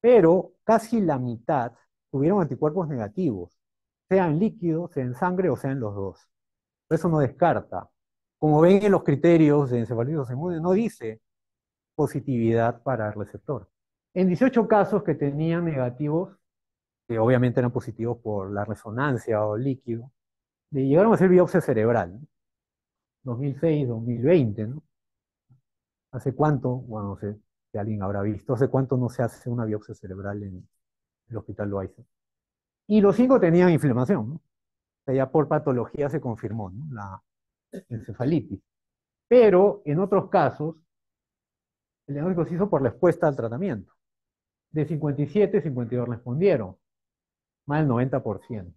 Pero casi la mitad tuvieron anticuerpos negativos, sea en líquido, sea en sangre o sea en los dos. Eso no descarta. Como ven en los criterios de encefalitis inmune, no dice positividad para el receptor. En 18 casos que tenían negativos, que obviamente eran positivos por la resonancia o líquido, llegaron a hacer biopsia cerebral. 2006, 2020, ¿no? ¿Hace cuánto? Bueno, no sé si alguien habrá visto. ¿Hace cuánto no se hace una biopsia cerebral en el hospital Loaiza? Y los cinco tenían inflamación, ¿no? O sea, ya por patología se confirmó, ¿no? La encefalitis. Pero en otros casos, el diagnóstico se hizo por respuesta al tratamiento. De 57, 52 respondieron más del 90%.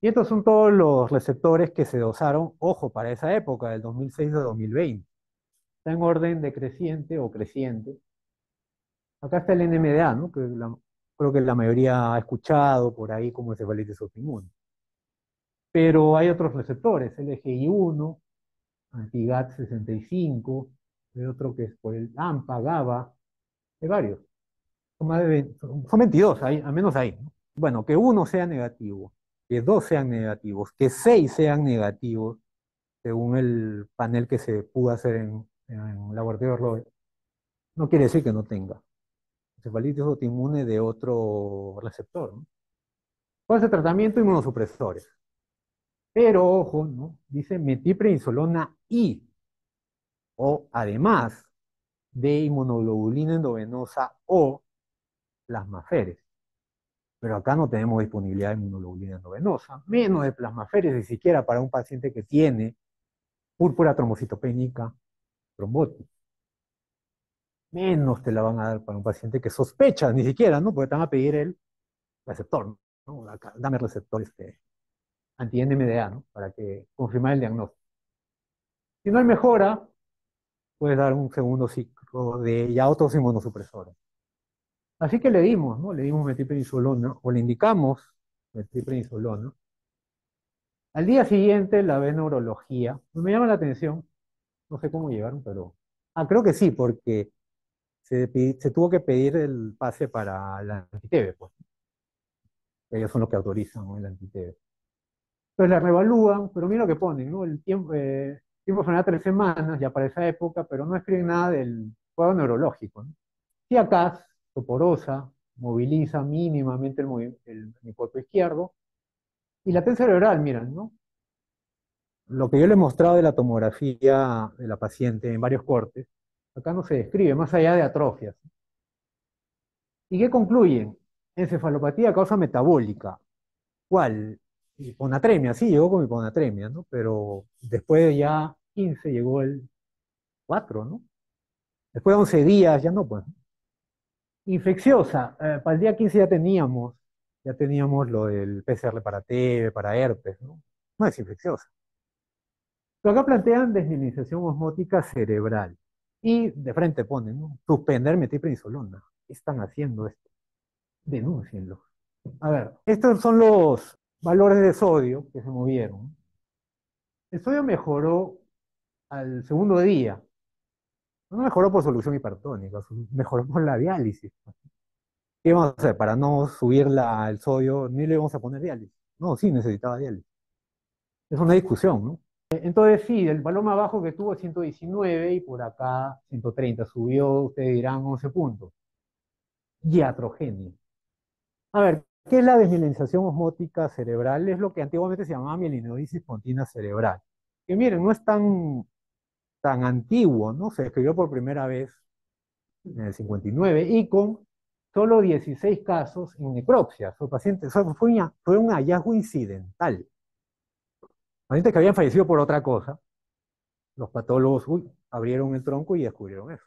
Y estos son todos los receptores que se dosaron, ojo, para esa época, del 2006 a 2020. Está en orden decreciente o creciente. Acá está el NMDA, ¿no? que creo que la mayoría ha escuchado por ahí como encefalitis autoinmune. Pero hay otros receptores, LGI1, anti-GAT65, hay otro que es por el AMPA, GABA, hay varios. Son, más de son 22, hay, al menos ahí. ¿no? bueno, que uno sea negativo, que dos sean negativos, que seis sean negativos, según el panel que se pudo hacer en, en laboratorio Roy, no quiere decir que no tenga encefalitis autoinmune de otro receptor. ¿no? ¿Cuál es el tratamiento? Inmunosupresores. Pero, ojo, ¿no? dice metiprednisolona I, o además de inmunoglobulina endovenosa o plasmaferes pero acá no tenemos disponibilidad de inmunoglobulina endovenosa, menos de plasmaferes, ni siquiera para un paciente que tiene púrpura trombocitopénica trombótica. Menos te la van a dar para un paciente que sospecha, ni siquiera, ¿no? Porque te van a pedir el receptor, ¿no? dame receptor este, anti-NMDA, ¿no? Para que confirmar el diagnóstico. Si no hay mejora, puedes dar un segundo ciclo de ya otros inmunosupresores. Así que le dimos, ¿no? Le dimos metilprednisolona, o le indicamos metilprednisolona. Al día siguiente la ve neurología. Me llama la atención, no sé cómo llegaron, pero... Ah, creo que sí, porque se, tuvo que pedir el pase para la antitebe, pues. Ellos son los que autorizan el antitebe. Entonces la revalúan, pero mira lo que ponen, ¿no? El tiempo, eh, tiempo tres semanas, ya para esa época, pero no escriben nada del cuadro neurológico. ¿no? Si acá porosa, moviliza mínimamente el, mi cuerpo izquierdo. Y la TEN cerebral, miren, ¿no? Lo que yo le he mostrado de la tomografía de la paciente en varios cortes, acá no se describe, más allá de atrofias. ¿Y qué concluyen? Encefalopatía causa metabólica. ¿Cuál? Hiponatremia, sí, llegó con hiponatremia, ¿no? Pero después de ya 15 llegó el 4, ¿no? Después de 11 días, ya no, pues. Infecciosa, eh, para el día 15 ya teníamos, ya teníamos lo del PCR para TB, para herpes, ¿no? No es infecciosa. Pero acá plantean desmineralización osmótica cerebral. Y de frente ponen, ¿no? Suspender metiprednisolona. ¿Qué están haciendo esto? Denúncienlo. A ver, estos son los valores de sodio que se movieron. El sodio mejoró al segundo día, no mejoró por solución hipertónica, mejoró por la diálisis. ¿Qué vamos a hacer? Para no subir el sodio, ni le vamos a poner diálisis. No, sí necesitaba diálisis. Es una discusión, ¿no? Entonces sí, el valor más bajo que tuvo es 119 y por acá 130, subió, ustedes dirán 11 puntos. Iatrogenia. A ver, ¿qué es la desmielinización osmótica cerebral? Es lo que antiguamente se llamaba mielinoisis pontina cerebral. Que miren, no es tan, tan antiguo, ¿no? Se escribió por primera vez en el 59 y con solo 16 casos en necropsia. Fue, paciente, fue, fue un hallazgo incidental. Pacientes que habían fallecido por otra cosa, los patólogos abrieron el tronco y descubrieron eso.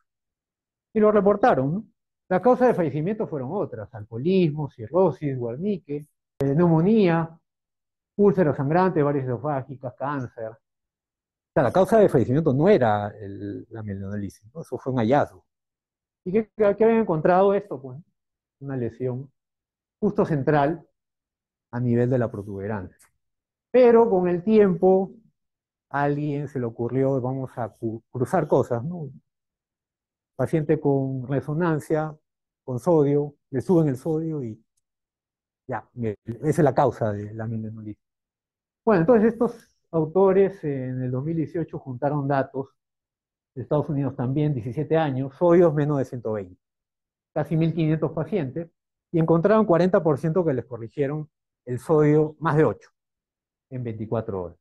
Y lo reportaron. ¿no? Las causas de fallecimiento fueron otras, alcoholismo, cirrosis, guarnique, eh, neumonía, úlceras sangrantes, varias esofágicas, cáncer. La causa de fallecimiento no era la mielinolisis, eso fue un hallazgo. ¿Y qué, qué, habían encontrado esto? Pues una lesión justo central a nivel de la protuberancia. Pero con el tiempo a alguien se le ocurrió, vamos a cruzar cosas, ¿no? Paciente con resonancia, con sodio, le suben el sodio y ya, esa es la causa de la mielinolisis. Bueno, entonces estos autores en el 2018 juntaron datos de Estados Unidos también, 17 años, sodios menos de 120, casi 1.500 pacientes, y encontraron 40% que les corrigieron el sodio más de 8 en 24 horas.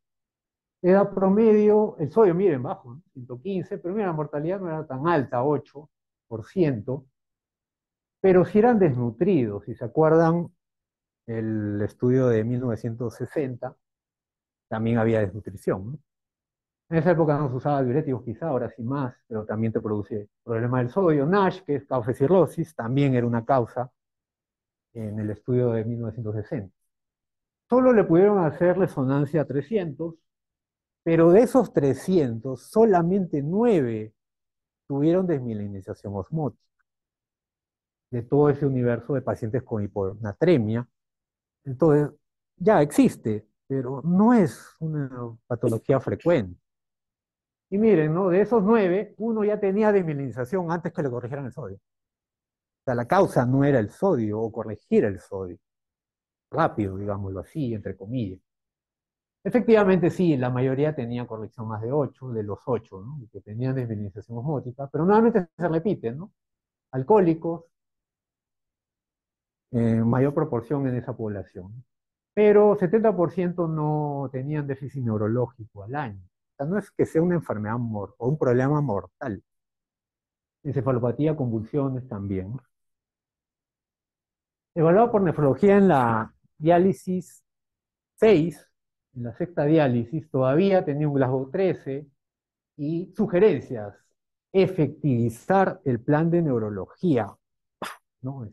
Edad promedio, el sodio, miren, bajo, 115, pero mira, la mortalidad no era tan alta, 8%, pero si eran desnutridos, si se acuerdan, el estudio de 1960, también había desnutrición. En esa época no se usaba diuréticos quizá, ahora sí más, pero también te produce problema del sodio. NASH, que es causa de cirrosis, también era una causa en el estudio de 1960. Solo le pudieron hacer resonancia a 300, pero de esos 300, solamente 9 tuvieron desmielinización osmótica. De todo ese universo de pacientes con hiponatremia. Entonces, ya existe, pero no es una patología frecuente. Y miren, ¿no? De esos 9, uno ya tenía desmielinización antes que le corrigieran el sodio. O sea, la causa no era el sodio o corregir el sodio rápido, digámoslo así, entre comillas. Efectivamente, sí, la mayoría tenía corrección más de 8, de los 8, ¿no? que tenían desmineralización osmótica, pero nuevamente se repiten, ¿no? Alcohólicos, en mayor proporción en esa población. Pero 70% no tenían déficit neurológico al año. O sea, no es que sea una enfermedad o un problema mortal. Encefalopatía, convulsiones también. Evaluado por nefrología en la diálisis 6, en la sexta diálisis, todavía tenía un Glasgow 13 y sugerencias, efectivizar el plan de neurología, ¿no?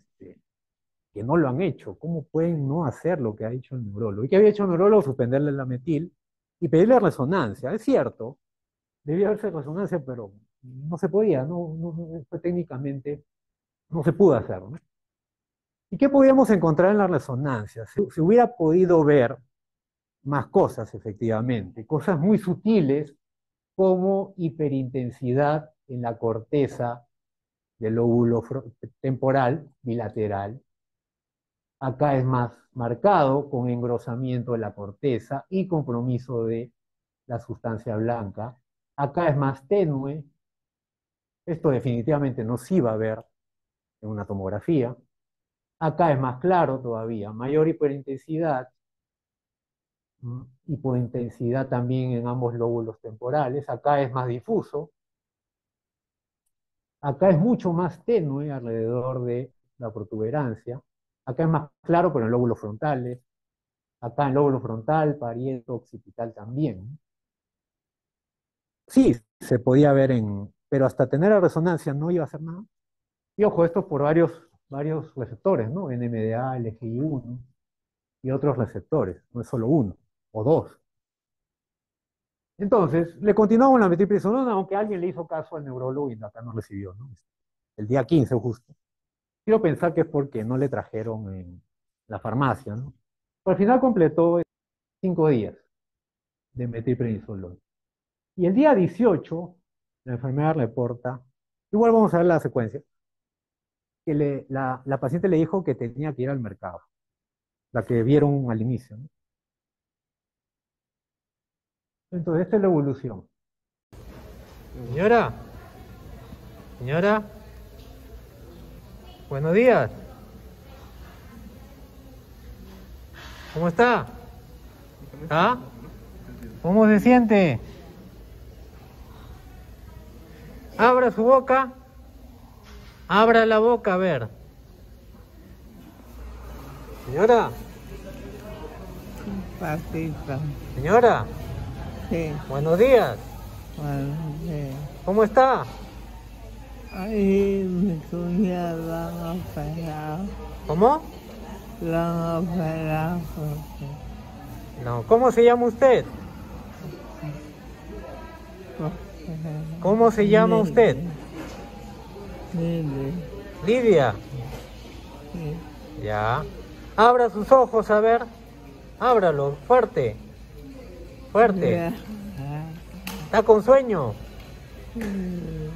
Que no lo han hecho, ¿cómo pueden no hacer lo que ha hecho el neurólogo? ¿Y qué había hecho el neurólogo? Suspenderle la metil y pedirle resonancia, es cierto, debía haberse resonancia, pero no se podía, no, técnicamente no se pudo hacer, ¿no? ¿Y qué podíamos encontrar en la resonancia? Se, hubiera podido ver más cosas, efectivamente, cosas muy sutiles como hiperintensidad en la corteza del lóbulo temporal bilateral. Acá es más marcado con engrosamiento de la corteza y compromiso de la sustancia blanca. Acá es más tenue. Esto definitivamente no se iba a ver en una tomografía. Acá es más claro todavía, mayor hiperintensidad, hipointensidad también en ambos lóbulos temporales, acá es más difuso, acá es mucho más tenue alrededor de la protuberancia, acá es más claro pero en lóbulos frontales, acá en lóbulo frontal, parieto, occipital también. Sí, se podía ver en, pero hasta tener la resonancia no iba a hacer nada. Y ojo, esto por varios varios receptores, ¿no? NMDA, LGI1 y otros receptores, no es solo uno o dos. Entonces, le continuamos la metilprednisolona, aunque alguien le hizo caso al neurólogo y acá no recibió, ¿no? El día 15 justo. Quiero pensar que es porque no le trajeron en la farmacia, ¿no? Pero al final completó cinco días de metilprednisolona. Y el día 18, la enfermedad reporta, igual vamos a ver la secuencia, que la, paciente le dijo que tenía que ir al mercado, la que vieron al inicio. Entonces, esta es la evolución. Señora, señora, buenos días. ¿Cómo está? ¿Ah? ¿Cómo se siente? Abra su boca. Abra la boca, a ver. Señora. Señora. Sí. Buenos días. Bueno, sí. ¿Cómo está? Ahí mi cuñada la han operado. ¿Cómo? La han operado. No. ¿Cómo se llama usted? ¿Cómo se llama usted? Lili, Lidia. sí. Ya. Abra sus ojos, a ver. Ábralos, fuerte. Fuerte. Ya. ¿Está con sueño?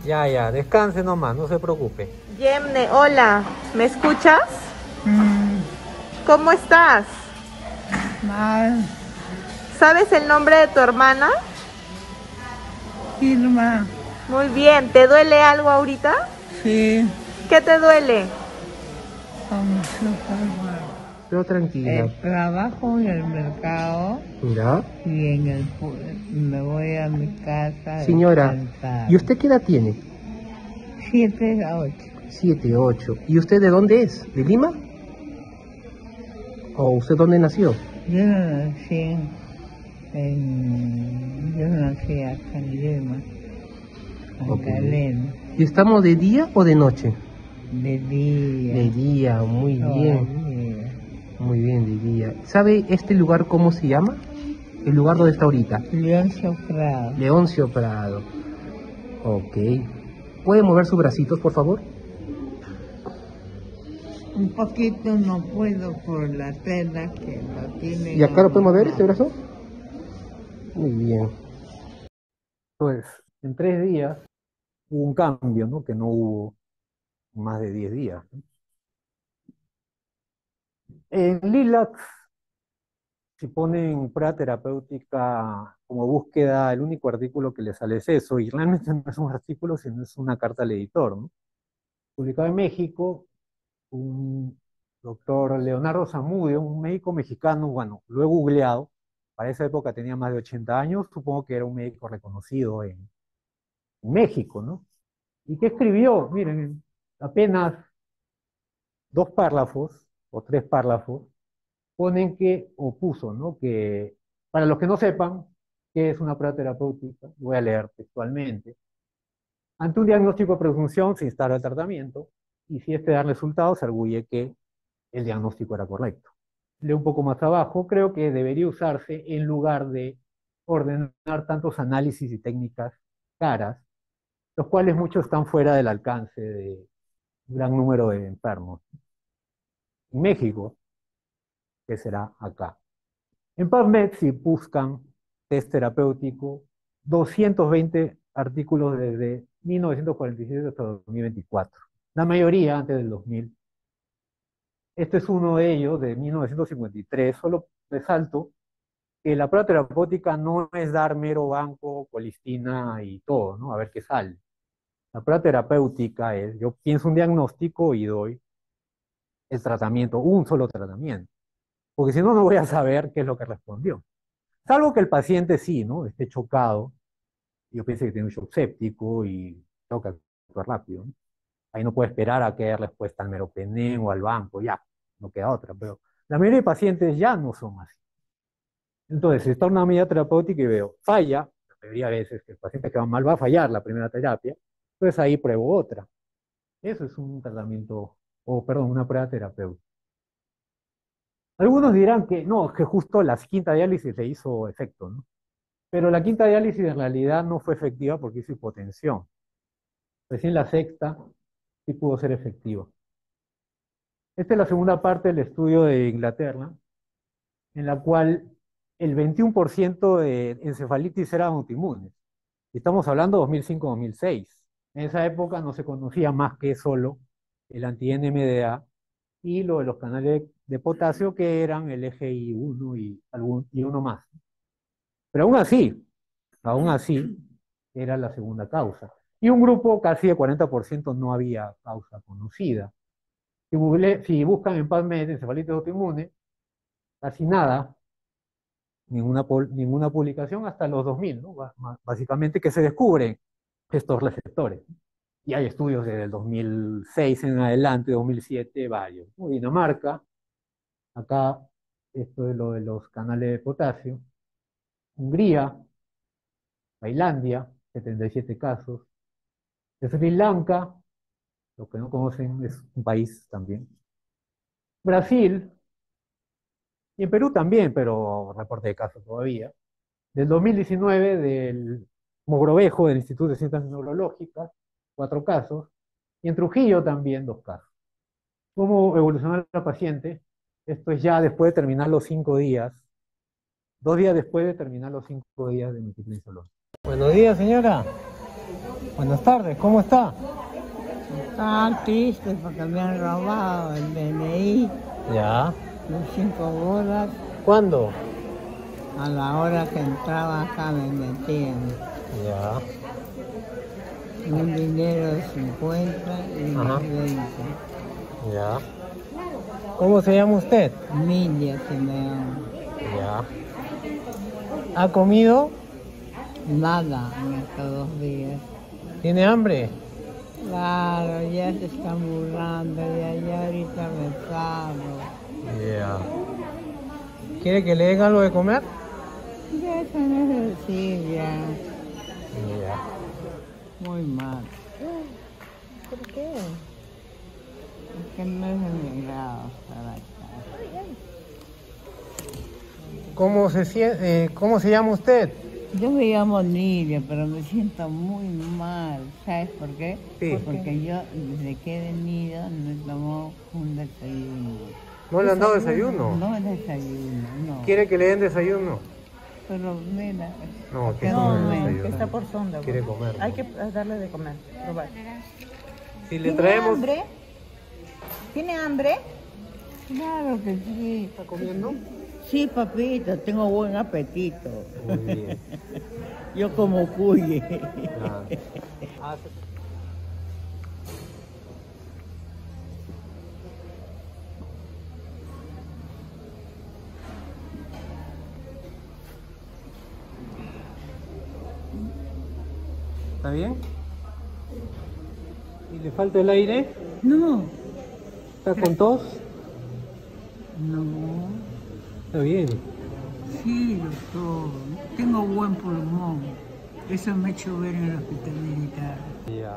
Ya, ya, descanse nomás, no se preocupe. Yemne, hola, ¿me escuchas? Mm, ¿Cómo estás? Mal, ¿Sabes el nombre de tu hermana? Irma, Muy bien, ¿te duele algo ahorita? sí, ¿Qué te duele? mal. Pero tranquila. Eh, trabajo en el mercado Mira. y en el me voy a mi casa. Señora. ¿y usted qué edad tiene? Siete a ocho. Siete, ocho. ¿Y usted de dónde es? ¿De Lima? ¿O usted dónde nació? Yo no nací en, yo nací acá en Lima, en Ok. Caleno, ¿Y estamos de día o de noche? de día. De día, muy bien. Muy bien, día. ¿Sabe este lugar cómo se llama? El lugar donde está ahorita. Leoncio Prado. Leoncio Prado. Ok. ¿Puede mover sus bracitos, por favor? Un poquito no puedo por la tela que lo tiene. ¿Y acá lo puede mover este brazo? Muy bien. Pues en tres días hubo un cambio, ¿no? Que no hubo más de 10 días. ¿no? En Lilac, si ponen prueba terapéutica como búsqueda, el único artículo que le sale es eso, y realmente no es un artículo, sino es una carta al editor, ¿no? Publicado en México, un doctor Leonardo Zamudio, un médico mexicano, bueno, lo he googleado, para esa época tenía más de 80 años, supongo que era un médico reconocido en México, ¿no? ¿Y qué escribió? Miren, apenas dos párrafos o tres párrafos ponen que, o puso, ¿no? Que para los que no sepan qué es una prueba terapéutica, voy a leer textualmente. Ante un diagnóstico de presunción se instala el tratamiento y si este da resultados se arguye que el diagnóstico era correcto. Leo un poco más abajo, creo que debería usarse en lugar de ordenar tantos análisis y técnicas caras, los cuales muchos están fuera del alcance de un gran número de enfermos. México, que será acá. En PubMed, si buscan test terapéutico, 220 artículos desde 1947 hasta 2024. La mayoría antes del 2000. Este es uno de ellos, de 1953. Solo resalto que la prueba terapéutica no es dar mero banco, colistina y todo, ¿no? A ver qué sale. La prueba terapéutica es, yo pienso un diagnóstico y doy el tratamiento, un solo tratamiento. Porque si no, no voy a saber qué es lo que respondió. Salvo que el paciente sí, ¿no? Esté chocado. Yo pienso que tiene un shock séptico y que actuar rápido. ¿no? Ahí no puedo esperar a que haya respuesta al meropenem o al banco, ya, no queda otra. Pero la mayoría de pacientes ya no son así. Entonces, si está una medida terapéutica y veo, falla, la mayoría de veces que el paciente que va mal va a fallar la primera terapia, pues ahí pruebo otra. Eso es un tratamiento, o perdón, una prueba terapéutica. Algunos dirán que no, que justo la quinta diálisis le hizo efecto, ¿no? Pero la quinta diálisis en realidad no fue efectiva porque hizo hipotensión. Recién la sexta sí pudo ser efectiva. Esta es la segunda parte del estudio de Inglaterra, en la cual el 21% de encefalitis eran autoinmunes. Estamos hablando 2005-2006. En esa época no se conocía más que solo el anti-NMDA y lo de los canales de potasio que eran el EGI1 y, algún, y uno más. Pero aún así, Aún así, era la segunda causa. Y un grupo casi de 40% no había causa conocida. Si, si buscan en PubMed encefalitis autoinmune, casi nada, ninguna, ninguna publicación hasta los 2000, ¿no? Básicamente que se descubren estos receptores. Y hay estudios desde el 2006 en adelante, 2007, varios. Dinamarca, acá esto es lo de los canales de potasio. Hungría, Tailandia, 77 casos. Sri Lanka, lo que no conocen es un país también. Brasil, y en Perú también, pero reporte de casos todavía. Del 2019, del Mogrovejo, del Instituto de Ciencias Neurológicas, cuatro casos. Y en Trujillo también dos casos. ¿Cómo evolucionó la paciente? Esto es ya después de terminar los cinco días, dos días después de terminar los cinco días de multiplicidad zoológica. Buenos días, señora. Buenas tardes, ¿cómo está? Estaba triste porque me han robado el DNI, Ya. los cinco bolas. ¿Cuándo? A la hora que entraba acá me metían Ya. Un dinero de 50 y Ajá. de 20. Ya. ¿Cómo se llama usted? Milia se me llama. Ya. ¿Ha comido? Nada en estos dos días. ¿Tiene hambre? Claro, ya se están burlando, ya, ya ahorita me salgo. Ya. ¿Quiere que le den algo de comer? Ya eso no es decir, ya. Ya. Muy mal. ¿Por qué? Es que no es de mi grado estar acá. ¿Cómo se, eh, ¿Cómo se llama usted? Yo me llamo Nidia, pero me siento muy mal. ¿Sabes por qué? Sí. Porque yo desde que he venido no he tomado un desayuno. ¿No le han dado desayuno? No es desayuno, no. ¿Quiere que le den desayuno? Pero mira, No, que. Está por sonda. Quiere güey. comer. Hay que darle de comer, probar. Si le ¿Tiene traemos... hambre? ¿Tiene hambre? claro que sí. ¿Está comiendo? Sí, papito, tengo buen apetito. Muy bien. Yo como cuye. Claro. Ah, ¿Está bien? ¿Y le falta el aire? No, ¿Está con tos? no. Está bien. Sí, doctor. Tengo buen pulmón. Eso me ha hecho ver en el hospital militar.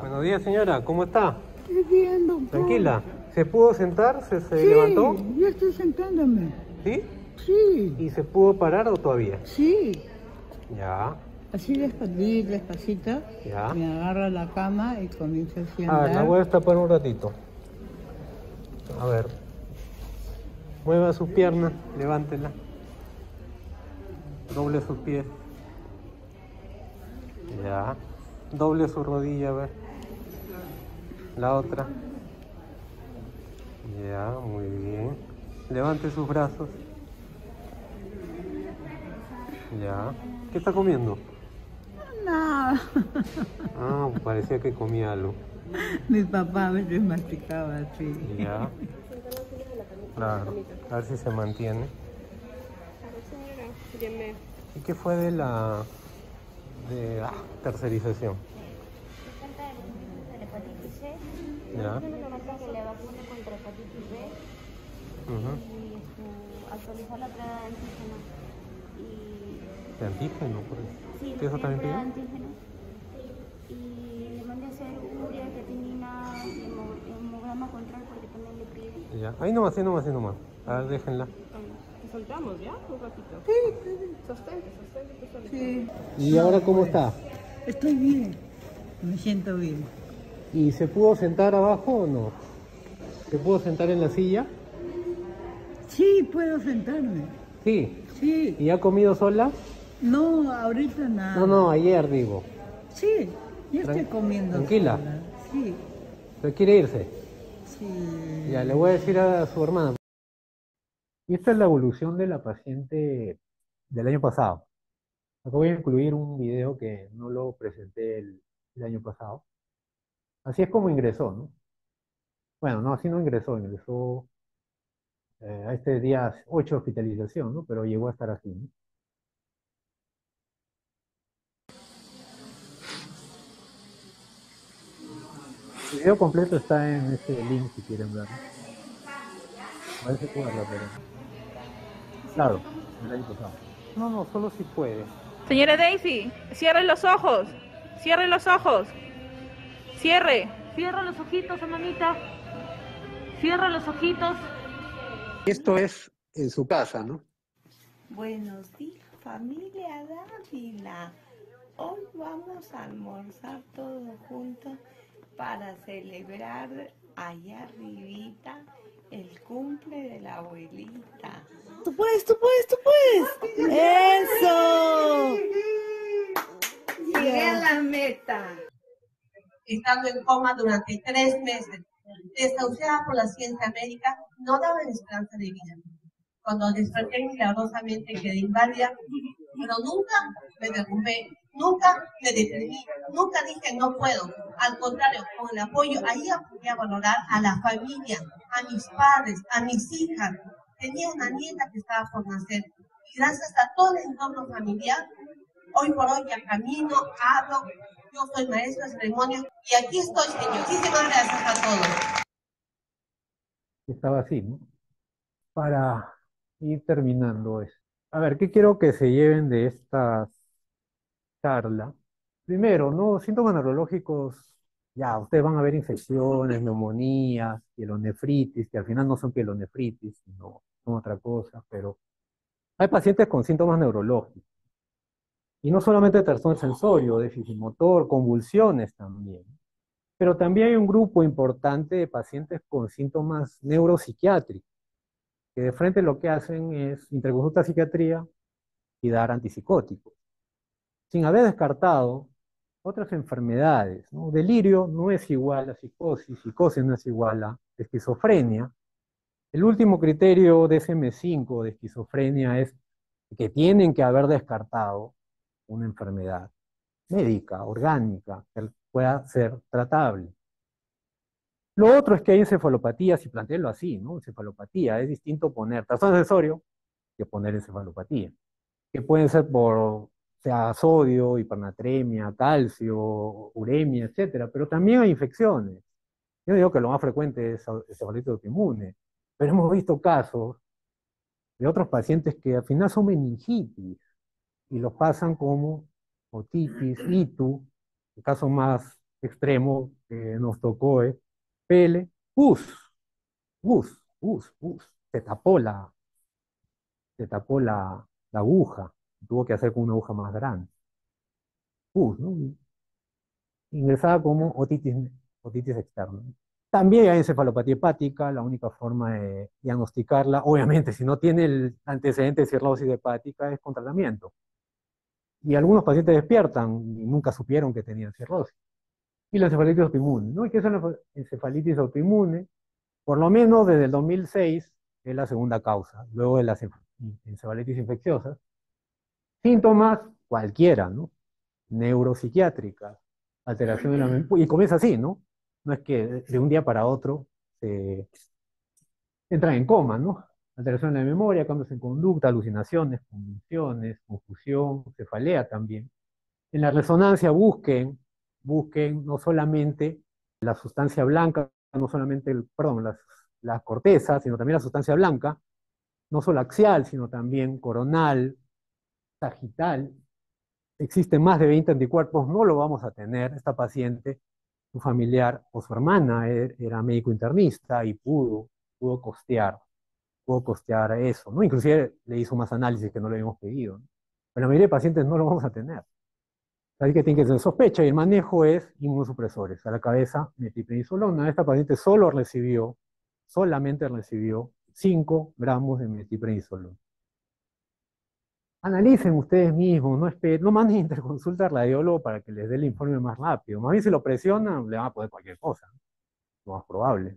Buenos días, señora. ¿Cómo está? Estoy bien, doctor. Tranquila. ¿Se pudo sentar? ¿Se, se levantó? yo estoy sentándome. ¿Sí? Sí, ¿Y se pudo parar o todavía? sí. Ya, Así despacito, despacito. ya. Me agarro a la cama y comienzo así a A ver, la andar. voy a destapar un ratito. A ver. Mueva sus piernas, levántela. Doble sus pies. Ya. Doble su rodilla, a ver. La otra. Ya, muy bien. Levante sus brazos. Ya. ¿Qué está comiendo? No, Ah, parecía que comía algo. mi papá a veces masticaba así. Ya. Claro. A ver si se mantiene. ¿Y qué fue de la de ah, tercerización? Ya. B Ujú. y su- actualizar la prueba de antígeno. Y ¿De antígeno? por eso. Sí, ¿Sí, eso también pidió? antígeno. Y le mandé a hacer urea, creatinina, hemo- hemograma control porque también le pide. Ya. Ahí nomás, ahí nomás, ahí nomás. A ver, déjenla. Sí, ¿Y ahora cómo está? estoy bien. Me siento bien. ¿Y se pudo sentar abajo o no? ¿Se pudo sentar en la silla? Sí, puedo sentarme. Sí. Sí. ¿Y ha comido sola? No, ahorita nada. No, no, ayer digo. Sí, yo estoy comiendo. tranquila. sola. Sí, ¿Se quiere irse? sí. Ya, le voy a decir a su hermana. Y esta es la evolución de la paciente del año pasado. Acá voy a incluir un video que no lo presenté el, el año pasado. Así es como ingresó, ¿no? Bueno, no, así no ingresó, ingresó eh, a este día 8 de hospitalización, ¿no? Pero llegó a estar así, ¿no? El video completo está en este link si quieren verlo. A ver si puedo verlo, pero... Claro, el año pasado. No, no, solo si puede. Señora Daisy, cierre los ojos. Cierre los ojos. Cierre. Cierra los ojitos, hermanita. Cierra los ojitos. Esto es en su casa, ¿no? Buenos días, familia Dávila. Hoy vamos a almorzar todos juntos para celebrar allá arribita el cumple de la abuelita. Tú puedes, tú puedes, tú puedes. Eso. Llegué a la meta. Estando en coma durante tres meses, desahuciada por la ciencia médica, no daba esperanza de vida. Cuando desperté milagrosamente quedé inválida, pero nunca me derrumbé, nunca me deprimí, nunca dije no puedo. Al contrario, con el apoyo, ahí aprendí a valorar a la familia, a mis padres, a mis hijas. Tenía una nieta que estaba por nacer y gracias a todo el entorno familiar, hoy por hoy ya camino, hablo, yo soy maestra de ceremonia y aquí estoy, Señor. Muchísimas gracias a todos. Estaba así, ¿no? Para ir terminando eso. A ver, ¿qué quiero que se lleven de esta charla? Primero, ¿no? Síntomas neurológicos, ya, ustedes van a ver infecciones, neumonías, pielonefritis, que al final no son pielonefritis, sino son otra cosa, pero hay pacientes con síntomas neurológicos. Y no solamente trastorno sensorio, déficit motor, convulsiones también. Pero también hay un grupo importante de pacientes con síntomas neuropsiquiátricos, que de frente lo que hacen es interconsulta psiquiatría y dar antipsicóticos, sin haber descartado otras enfermedades. Delirio no es igual a psicosis, psicosis no es igual a esquizofrenia. El último criterio de SM5 de esquizofrenia es que tienen que haber descartado una enfermedad médica, orgánica, que pueda ser tratable. Lo otro es que hay encefalopatías, y plantearlo así, ¿no? Encefalopatía, es distinto poner trastorno accesorio que poner encefalopatía, que pueden ser por, sea, sodio, hipernatremia, calcio, uremia, etcétera, pero también hay infecciones. Yo digo que lo más frecuente es encefalitis autoinmune, pero hemos visto casos de otros pacientes que al final son meningitis y los pasan como otitis, itu, el caso más extremo que nos tocó es pele, pus, pus, pus, pus, se tapó la, se tapó la, la aguja, tuvo que hacer con una aguja más grande. Pus, ¿no? Ingresada como otitis, otitis externa. También hay encefalopatía hepática, la única forma de diagnosticarla, obviamente, si no tiene el antecedente de cirrosis hepática, es con tratamiento. Y algunos pacientes despiertan y nunca supieron que tenían cirrosis. Y la encefalitis autoinmune, ¿no? ¿Y qué es la encefalitis autoinmune? Por lo menos desde el 2006 es la segunda causa, luego de las encefalitis infecciosas. Síntomas cualquiera, ¿no? Neuropsiquiátricas, alteración de la memoria, y comienza así, ¿no? No es que de un día para otro se entran en coma, ¿no? alteración de la memoria, cambios en conducta, alucinaciones, convulsiones, confusión, cefalea también. En la resonancia busquen, busquen no solamente la sustancia blanca, no solamente, el, perdón, las, la corteza, sino también la sustancia blanca, no solo axial, sino también coronal, sagital. Existen más de 20 anticuerpos, no lo vamos a tener. Esta paciente, su familiar o su hermana er, era médico internista y pudo, pudo costear puedo costear eso, ¿no? Inclusive le hizo más análisis que no le habíamos pedido. Pero la mayoría de pacientes no lo vamos a tener. Así que tiene que ser sospecha y el manejo es inmunosupresores. A la cabeza, metiprednisolona. Esta paciente solo recibió, solamente recibió 5 gramos de metiprednisolona. Analicen ustedes mismos, no, esperen, no manden interconsulta al radiólogo para que les dé el informe más rápido. Más bien si lo presionan, le van a poner cualquier cosa. Lo más probable.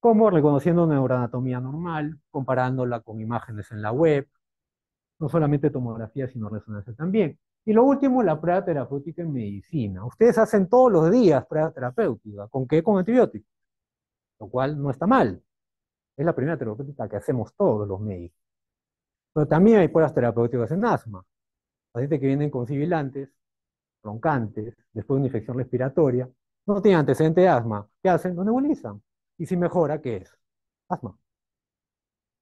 como reconociendo neuroanatomía normal, comparándola con imágenes en la web, No solamente tomografía, sino resonancia también. Y lo último, la prueba terapéutica en medicina. Ustedes hacen todos los días prueba terapéutica. ¿Con qué? Con antibióticos. Lo cual no está mal. Es la primera terapéutica que hacemos todos los médicos. Pero también hay pruebas terapéuticas en asma. Pacientes que vienen con sibilantes, roncantes, después de una infección respiratoria, no tienen antecedente de asma. ¿Qué hacen? Lo nebulizan. Y si mejora, ¿qué es? Asma.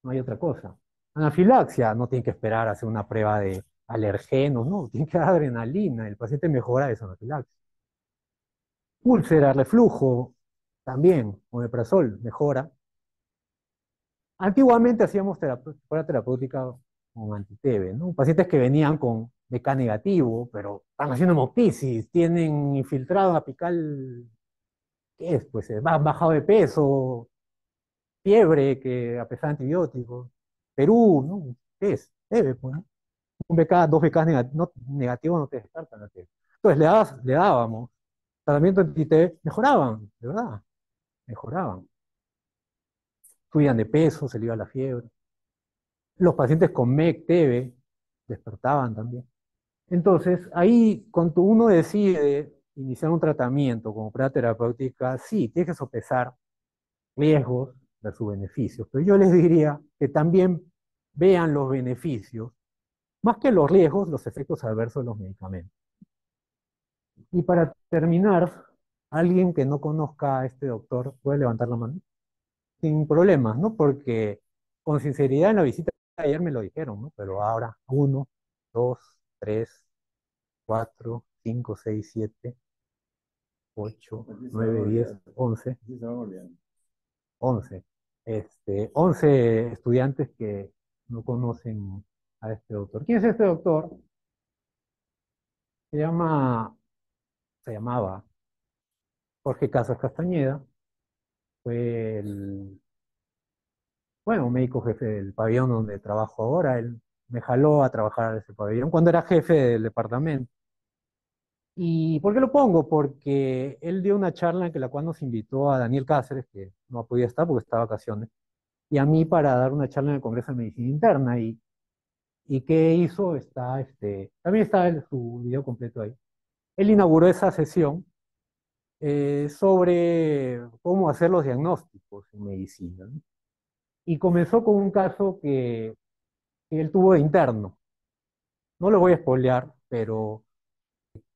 No hay otra cosa. Anafilaxia, no tienen que esperar a hacer una prueba de alergenos, no, tienen que dar adrenalina, el paciente mejora de anafilaxia. Úlcera, reflujo, también, omeprazol, mejora. Antiguamente hacíamos terapia terapéutica con antitebe, ¿no? Pacientes que venían con BK negativo, pero están haciendo hemoptisis, tienen infiltrado apical, ¿qué es? Pues eh, bajado de peso, fiebre, que a pesar de antibióticos, Perú, ¿no? ¿Qué es? Tebe, pues, ¿no? Un BK, dos BK negativos no te descartan la tebe. Entonces le, dábamos tratamiento anti mejoraban, de verdad, mejoraban. Subían de peso, se le iba la fiebre. Los pacientes con MEC, TB, despertaban también. Entonces, ahí cuando uno decide iniciar un tratamiento como prueba terapéutica, sí, tiene que sopesar riesgos versus beneficios, pero yo les diría que también vean los beneficios, más que los riesgos, los efectos adversos de los medicamentos. Y para terminar, alguien que no conozca a este doctor puede levantar la mano sin problemas, ¿no? Porque con sinceridad en la visita de ayer me lo dijeron, ¿no? Pero ahora uno, dos, tres, cuatro, cinco, seis, siete, ocho, nueve, diez, once. Once. Este, once estudiantes que no conocen a este doctor. ¿Quién es este doctor? Se llama, se llamaba Jorge Casas Castañeda. Fue el, bueno, médico jefe del pabellón donde trabajo ahora. Él me jaló a trabajar en ese pabellón cuando era jefe del departamento. ¿Y por qué lo pongo? Porque él dio una charla en la cual nos invitó a Daniel Cáceres, que no podía estar porque estaba vacaciones, y a mí para dar una charla en el Congreso de Medicina Interna. ¿Y, y qué hizo? Está, este, también está su video completo ahí. Él inauguró esa sesión eh, sobre cómo hacer los diagnósticos en medicina. Y comenzó con un caso que que él tuvo de interno. No lo voy a espolear, pero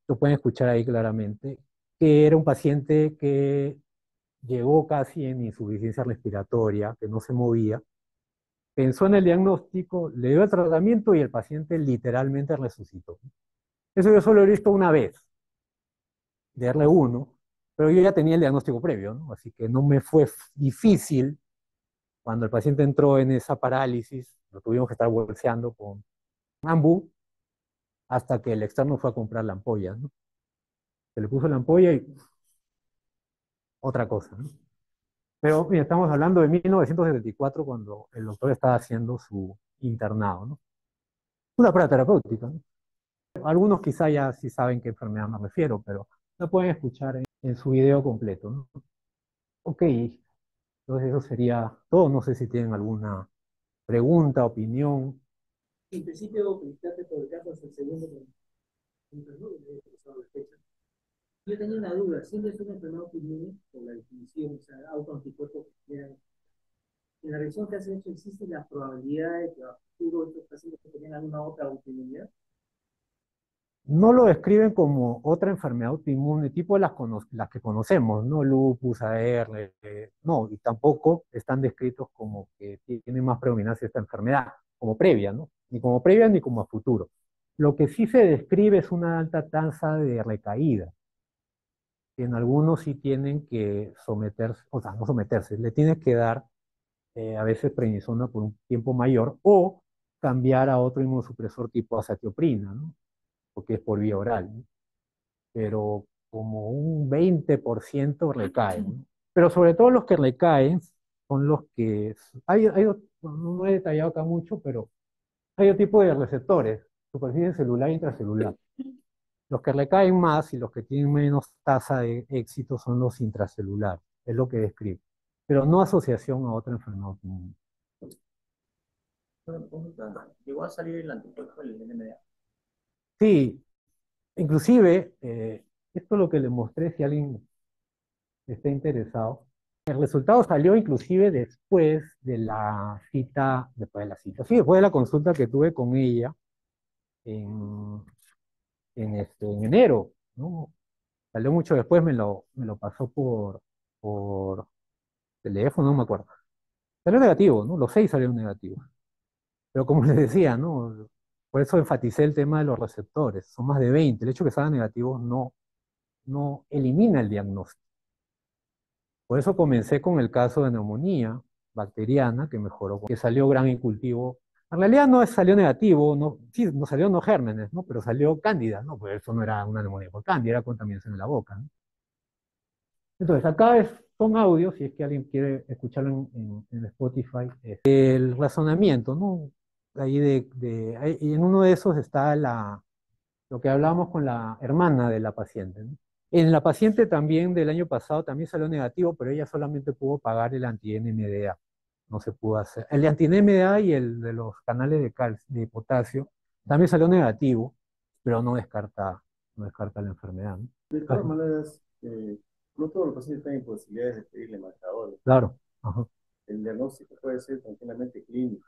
lo pueden escuchar ahí claramente, que era un paciente que llegó casi en insuficiencia respiratoria, que no se movía, pensó en el diagnóstico, le dio el tratamiento y el paciente literalmente resucitó. Eso yo solo he visto una vez, de R1, pero yo ya tenía el diagnóstico previo, ¿no? así que no me fue difícil cuando el paciente entró en esa parálisis lo tuvimos que estar bolseando con Ambu hasta que el externo fue a comprar la ampolla. ¿no? Se le puso la ampolla y otra cosa. ¿no? Pero mira, estamos hablando de 1974 cuando el doctor estaba haciendo su internado. ¿no? Una prueba terapéutica. ¿no? Algunos quizá ya sí saben qué enfermedad me refiero, pero lo pueden escuchar en, en su video completo. ¿no? Ok, entonces eso sería todo. No sé si tienen alguna pregunta, opinión. En principio, felicitarte por el caso, es el segundo Yo tenía una duda, siempre es una enfermedad autoinmune por la definición, o sea, autoanticuerpos que quedan. En la revisión que has hecho, ¿existe la probabilidad de que a futuro estos pacientes tengan alguna otra autoinmunidad? No lo describen como otra enfermedad autoinmune, tipo las, que conocemos, ¿no? Lupus, AR, no, y tampoco están descritos como que tienen más predominancia esta enfermedad, como previa, ¿no? Ni como previa ni como a futuro. Lo que sí se describe es una alta tasa de recaída, en algunos sí tienen que someterse, o sea, no someterse, le tienes que dar eh, a veces prednisona por un tiempo mayor o cambiar a otro inmunosupresor tipo azatioprina, ¿no? Porque es por vía oral, pero como un 20% recaen. Pero sobre todo los que recaen son los que... Hay, hay, no he detallado acá mucho, pero hay otro tipo de receptores, superficie celular e intracelular. Los que recaen más y los que tienen menos tasa de éxito son los intracelulares, es lo que describe, pero no asociación a otra enfermedad. Llegó a salir el anticuerpo del NMDA. Sí, inclusive, eh, esto es lo que le mostré si alguien está interesado. El resultado salió inclusive después de la cita, después de la cita, sí, después de la consulta que tuve con ella en, en, este, en enero. Salió mucho después, me lo, me lo pasó por, por teléfono, no me acuerdo. Salió negativo, ¿no? Los seis salieron negativos. Pero como les decía, ¿no? Por eso enfaticé el tema de los receptores. Son más de 20. El hecho de que salgan negativos no, no elimina el diagnóstico. Por eso comencé con el caso de neumonía bacteriana, que mejoró, que salió gran incultivo. En realidad no salió negativo, no, sí, no salió no gérmenes, ¿no? Pero salió cándida, ¿no? Pues eso no era una neumonía por cándida, era contaminación en la boca. Entonces, acá es, son audios, si es que alguien quiere escucharlo en, en, Spotify, el razonamiento, ¿no? Ahí de, de, y en uno de esos está la, lo que hablábamos con la hermana de la paciente. ¿no? En la paciente también del año pasado también salió negativo, pero ella solamente pudo pagar el anti-NMDA. No se pudo hacer. El anti-NMDA y el de los canales de, calcio, de potasio también salió negativo, pero no descarta, no descarta la enfermedad. ¿no? De todas maneras, eh, no todos los pacientes tienen posibilidades de pedirle marcadores. Claro. Ajá. El diagnóstico puede ser tranquilamente clínico,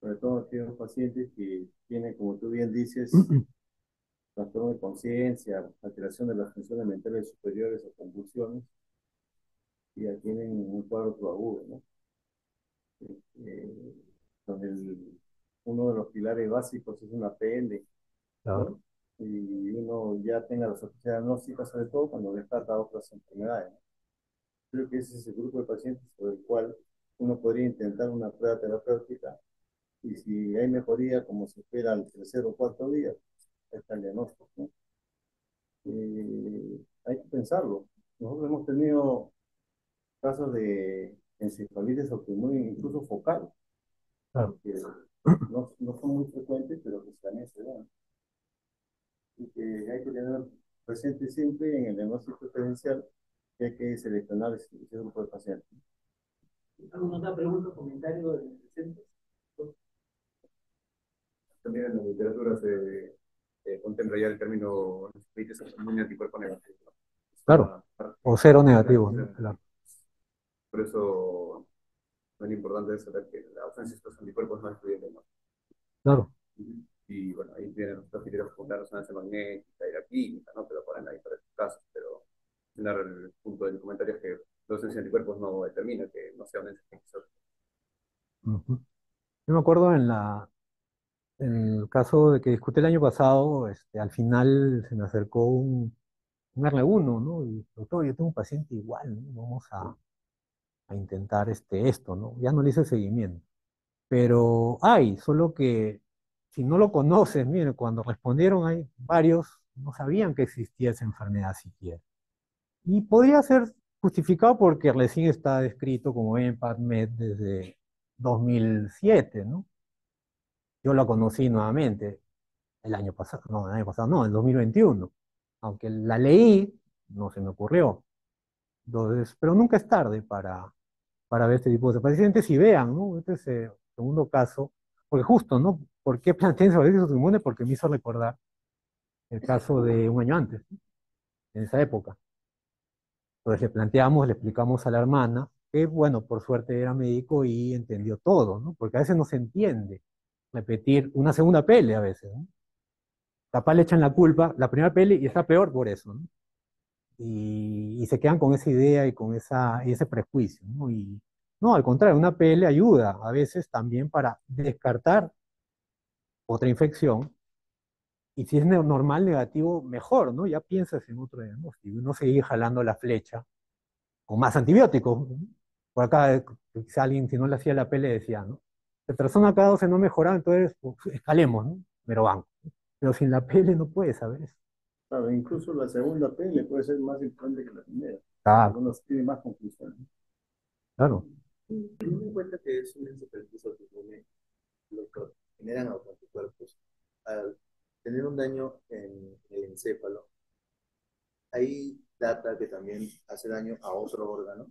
sobre todo aquellos pacientes que tienen, como tú bien dices, trastorno de conciencia, alteración de las funciones mentales superiores o convulsiones, y ya tienen un cuadro agudo, ¿no? Eh, donde el, uno de los pilares básicos es una PL, Claro. ¿no? y uno ya tenga las oficinas diagnósticas, sobre todo cuando descarta otras enfermedades. ¿no? Creo que ese es el grupo de pacientes sobre el cual uno podría intentar una prueba terapéutica y si hay mejoría, como se espera al tercer o cuarto día, está el diagnóstico. ¿no? Y hay que pensarlo. Nosotros hemos tenido casos de encefalitis autoinmune, incluso focal, Claro. que no, no son muy frecuentes, pero que también se dan y que hay que tener presente siempre en el diagnóstico diferencial que hay que seleccionar ese, ese grupo de pacientes. ¿Alguna otra pregunta o comentario de presentes? También en la literatura se eh, contempla ya el término autoinmune anticuerpo negativo. Claro. O cero negativo, ¿no? Claro. Por eso es importante saber que la ausencia de estos anticuerpos no excluye diagnóstico. Claro. Y bueno, ahí tienen los criterios como la resonancia magnética y la química, ¿no? Pero para hay para estos casos. Pero el punto del comentario es que la ausencia de anticuerpos no determina que no sea un encefalitis. Ujú. Yo me acuerdo en la, en el caso de que discutí el año pasado, este, al final se me acercó un, un R1, ¿no? Y, doctor, yo tengo un paciente igual, ¿no? Vamos a, a intentar este, esto, ¿no? Ya no le hice seguimiento. Pero hay, solo que si no lo conoces, miren, cuando respondieron hay varios, no sabían que existía esa enfermedad siquiera. Y podría ser justificado porque recién está descrito como en PubMed desde 2007, ¿no? Yo la conocí nuevamente el año pasado, no, el año pasado no, en 2021. Aunque la leí, no se me ocurrió. Entonces, pero nunca es tarde para, para ver este tipo de pacientes y vean, ¿no? Este es el segundo caso, porque justo, ¿no? ¿Por qué planteé encefalitis autoinmune? Porque me hizo recordar el caso de un año antes, en esa época. Entonces le planteamos, le explicamos a la hermana, que bueno, por suerte era médico y entendió todo, ¿no? Porque a veces no se entiende repetir una segunda pele a veces, ¿no? Capaz le echan la culpa, la primera pele y está peor por eso. Y, se quedan con esa idea y con esa, ese prejuicio, ¿no? Al contrario, una PL ayuda a veces también para descartar otra infección. Y si es normal negativo, mejor, ¿no? Ya piensas en otro diagnóstico y no seguir jalando la flecha con más antibióticos. Por acá, eh, quizá alguien, si no le hacía la PL, decía, ¿no? La persona cada 12 no mejoraba, entonces pues, escalemos, ¿no? Pero banco. Pero sin la PL no puedes saber eso. Claro, incluso la segunda PL puede ser más importante que la primera. Claro. Algunos tienen más conclusiones. Claro. Teniendo en cuenta que es un encefalitis autoinmune, lo que generan autoanticuerpos, al tener un daño en el encéfalo, hay data que también hace daño a otro órgano.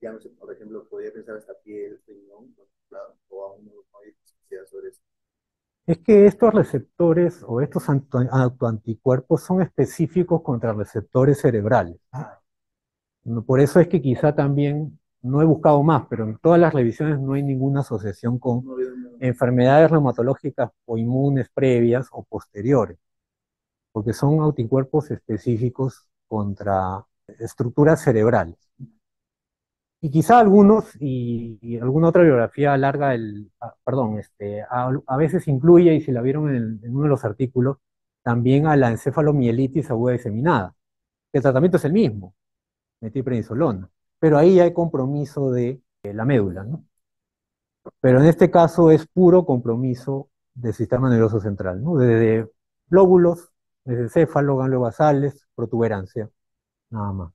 Ya no sé, por ejemplo, podría pensar hasta piel, riñón, claro, o a uno no hay especial. es que estos receptores o estos autoanticuerpos son específicos contra receptores cerebrales. Por eso es que quizá también, no he buscado más, pero en todas las revisiones no hay ninguna asociación con enfermedades reumatológicas o inmunes previas o posteriores, porque son anticuerpos específicos contra estructuras cerebrales. Y quizá algunos, y, alguna otra biografía larga, el, ah, perdón, este, a, veces incluye, y si la vieron en, uno de los artículos, también a la encefalomielitis aguda diseminada. El tratamiento es el mismo, metilprednisolona, pero ahí hay compromiso de, la médula, ¿no? Pero en este caso es puro compromiso del sistema nervioso central, ¿no? Desde glóbulos, desde encéfalo, ganglios basales, protuberancia, nada más.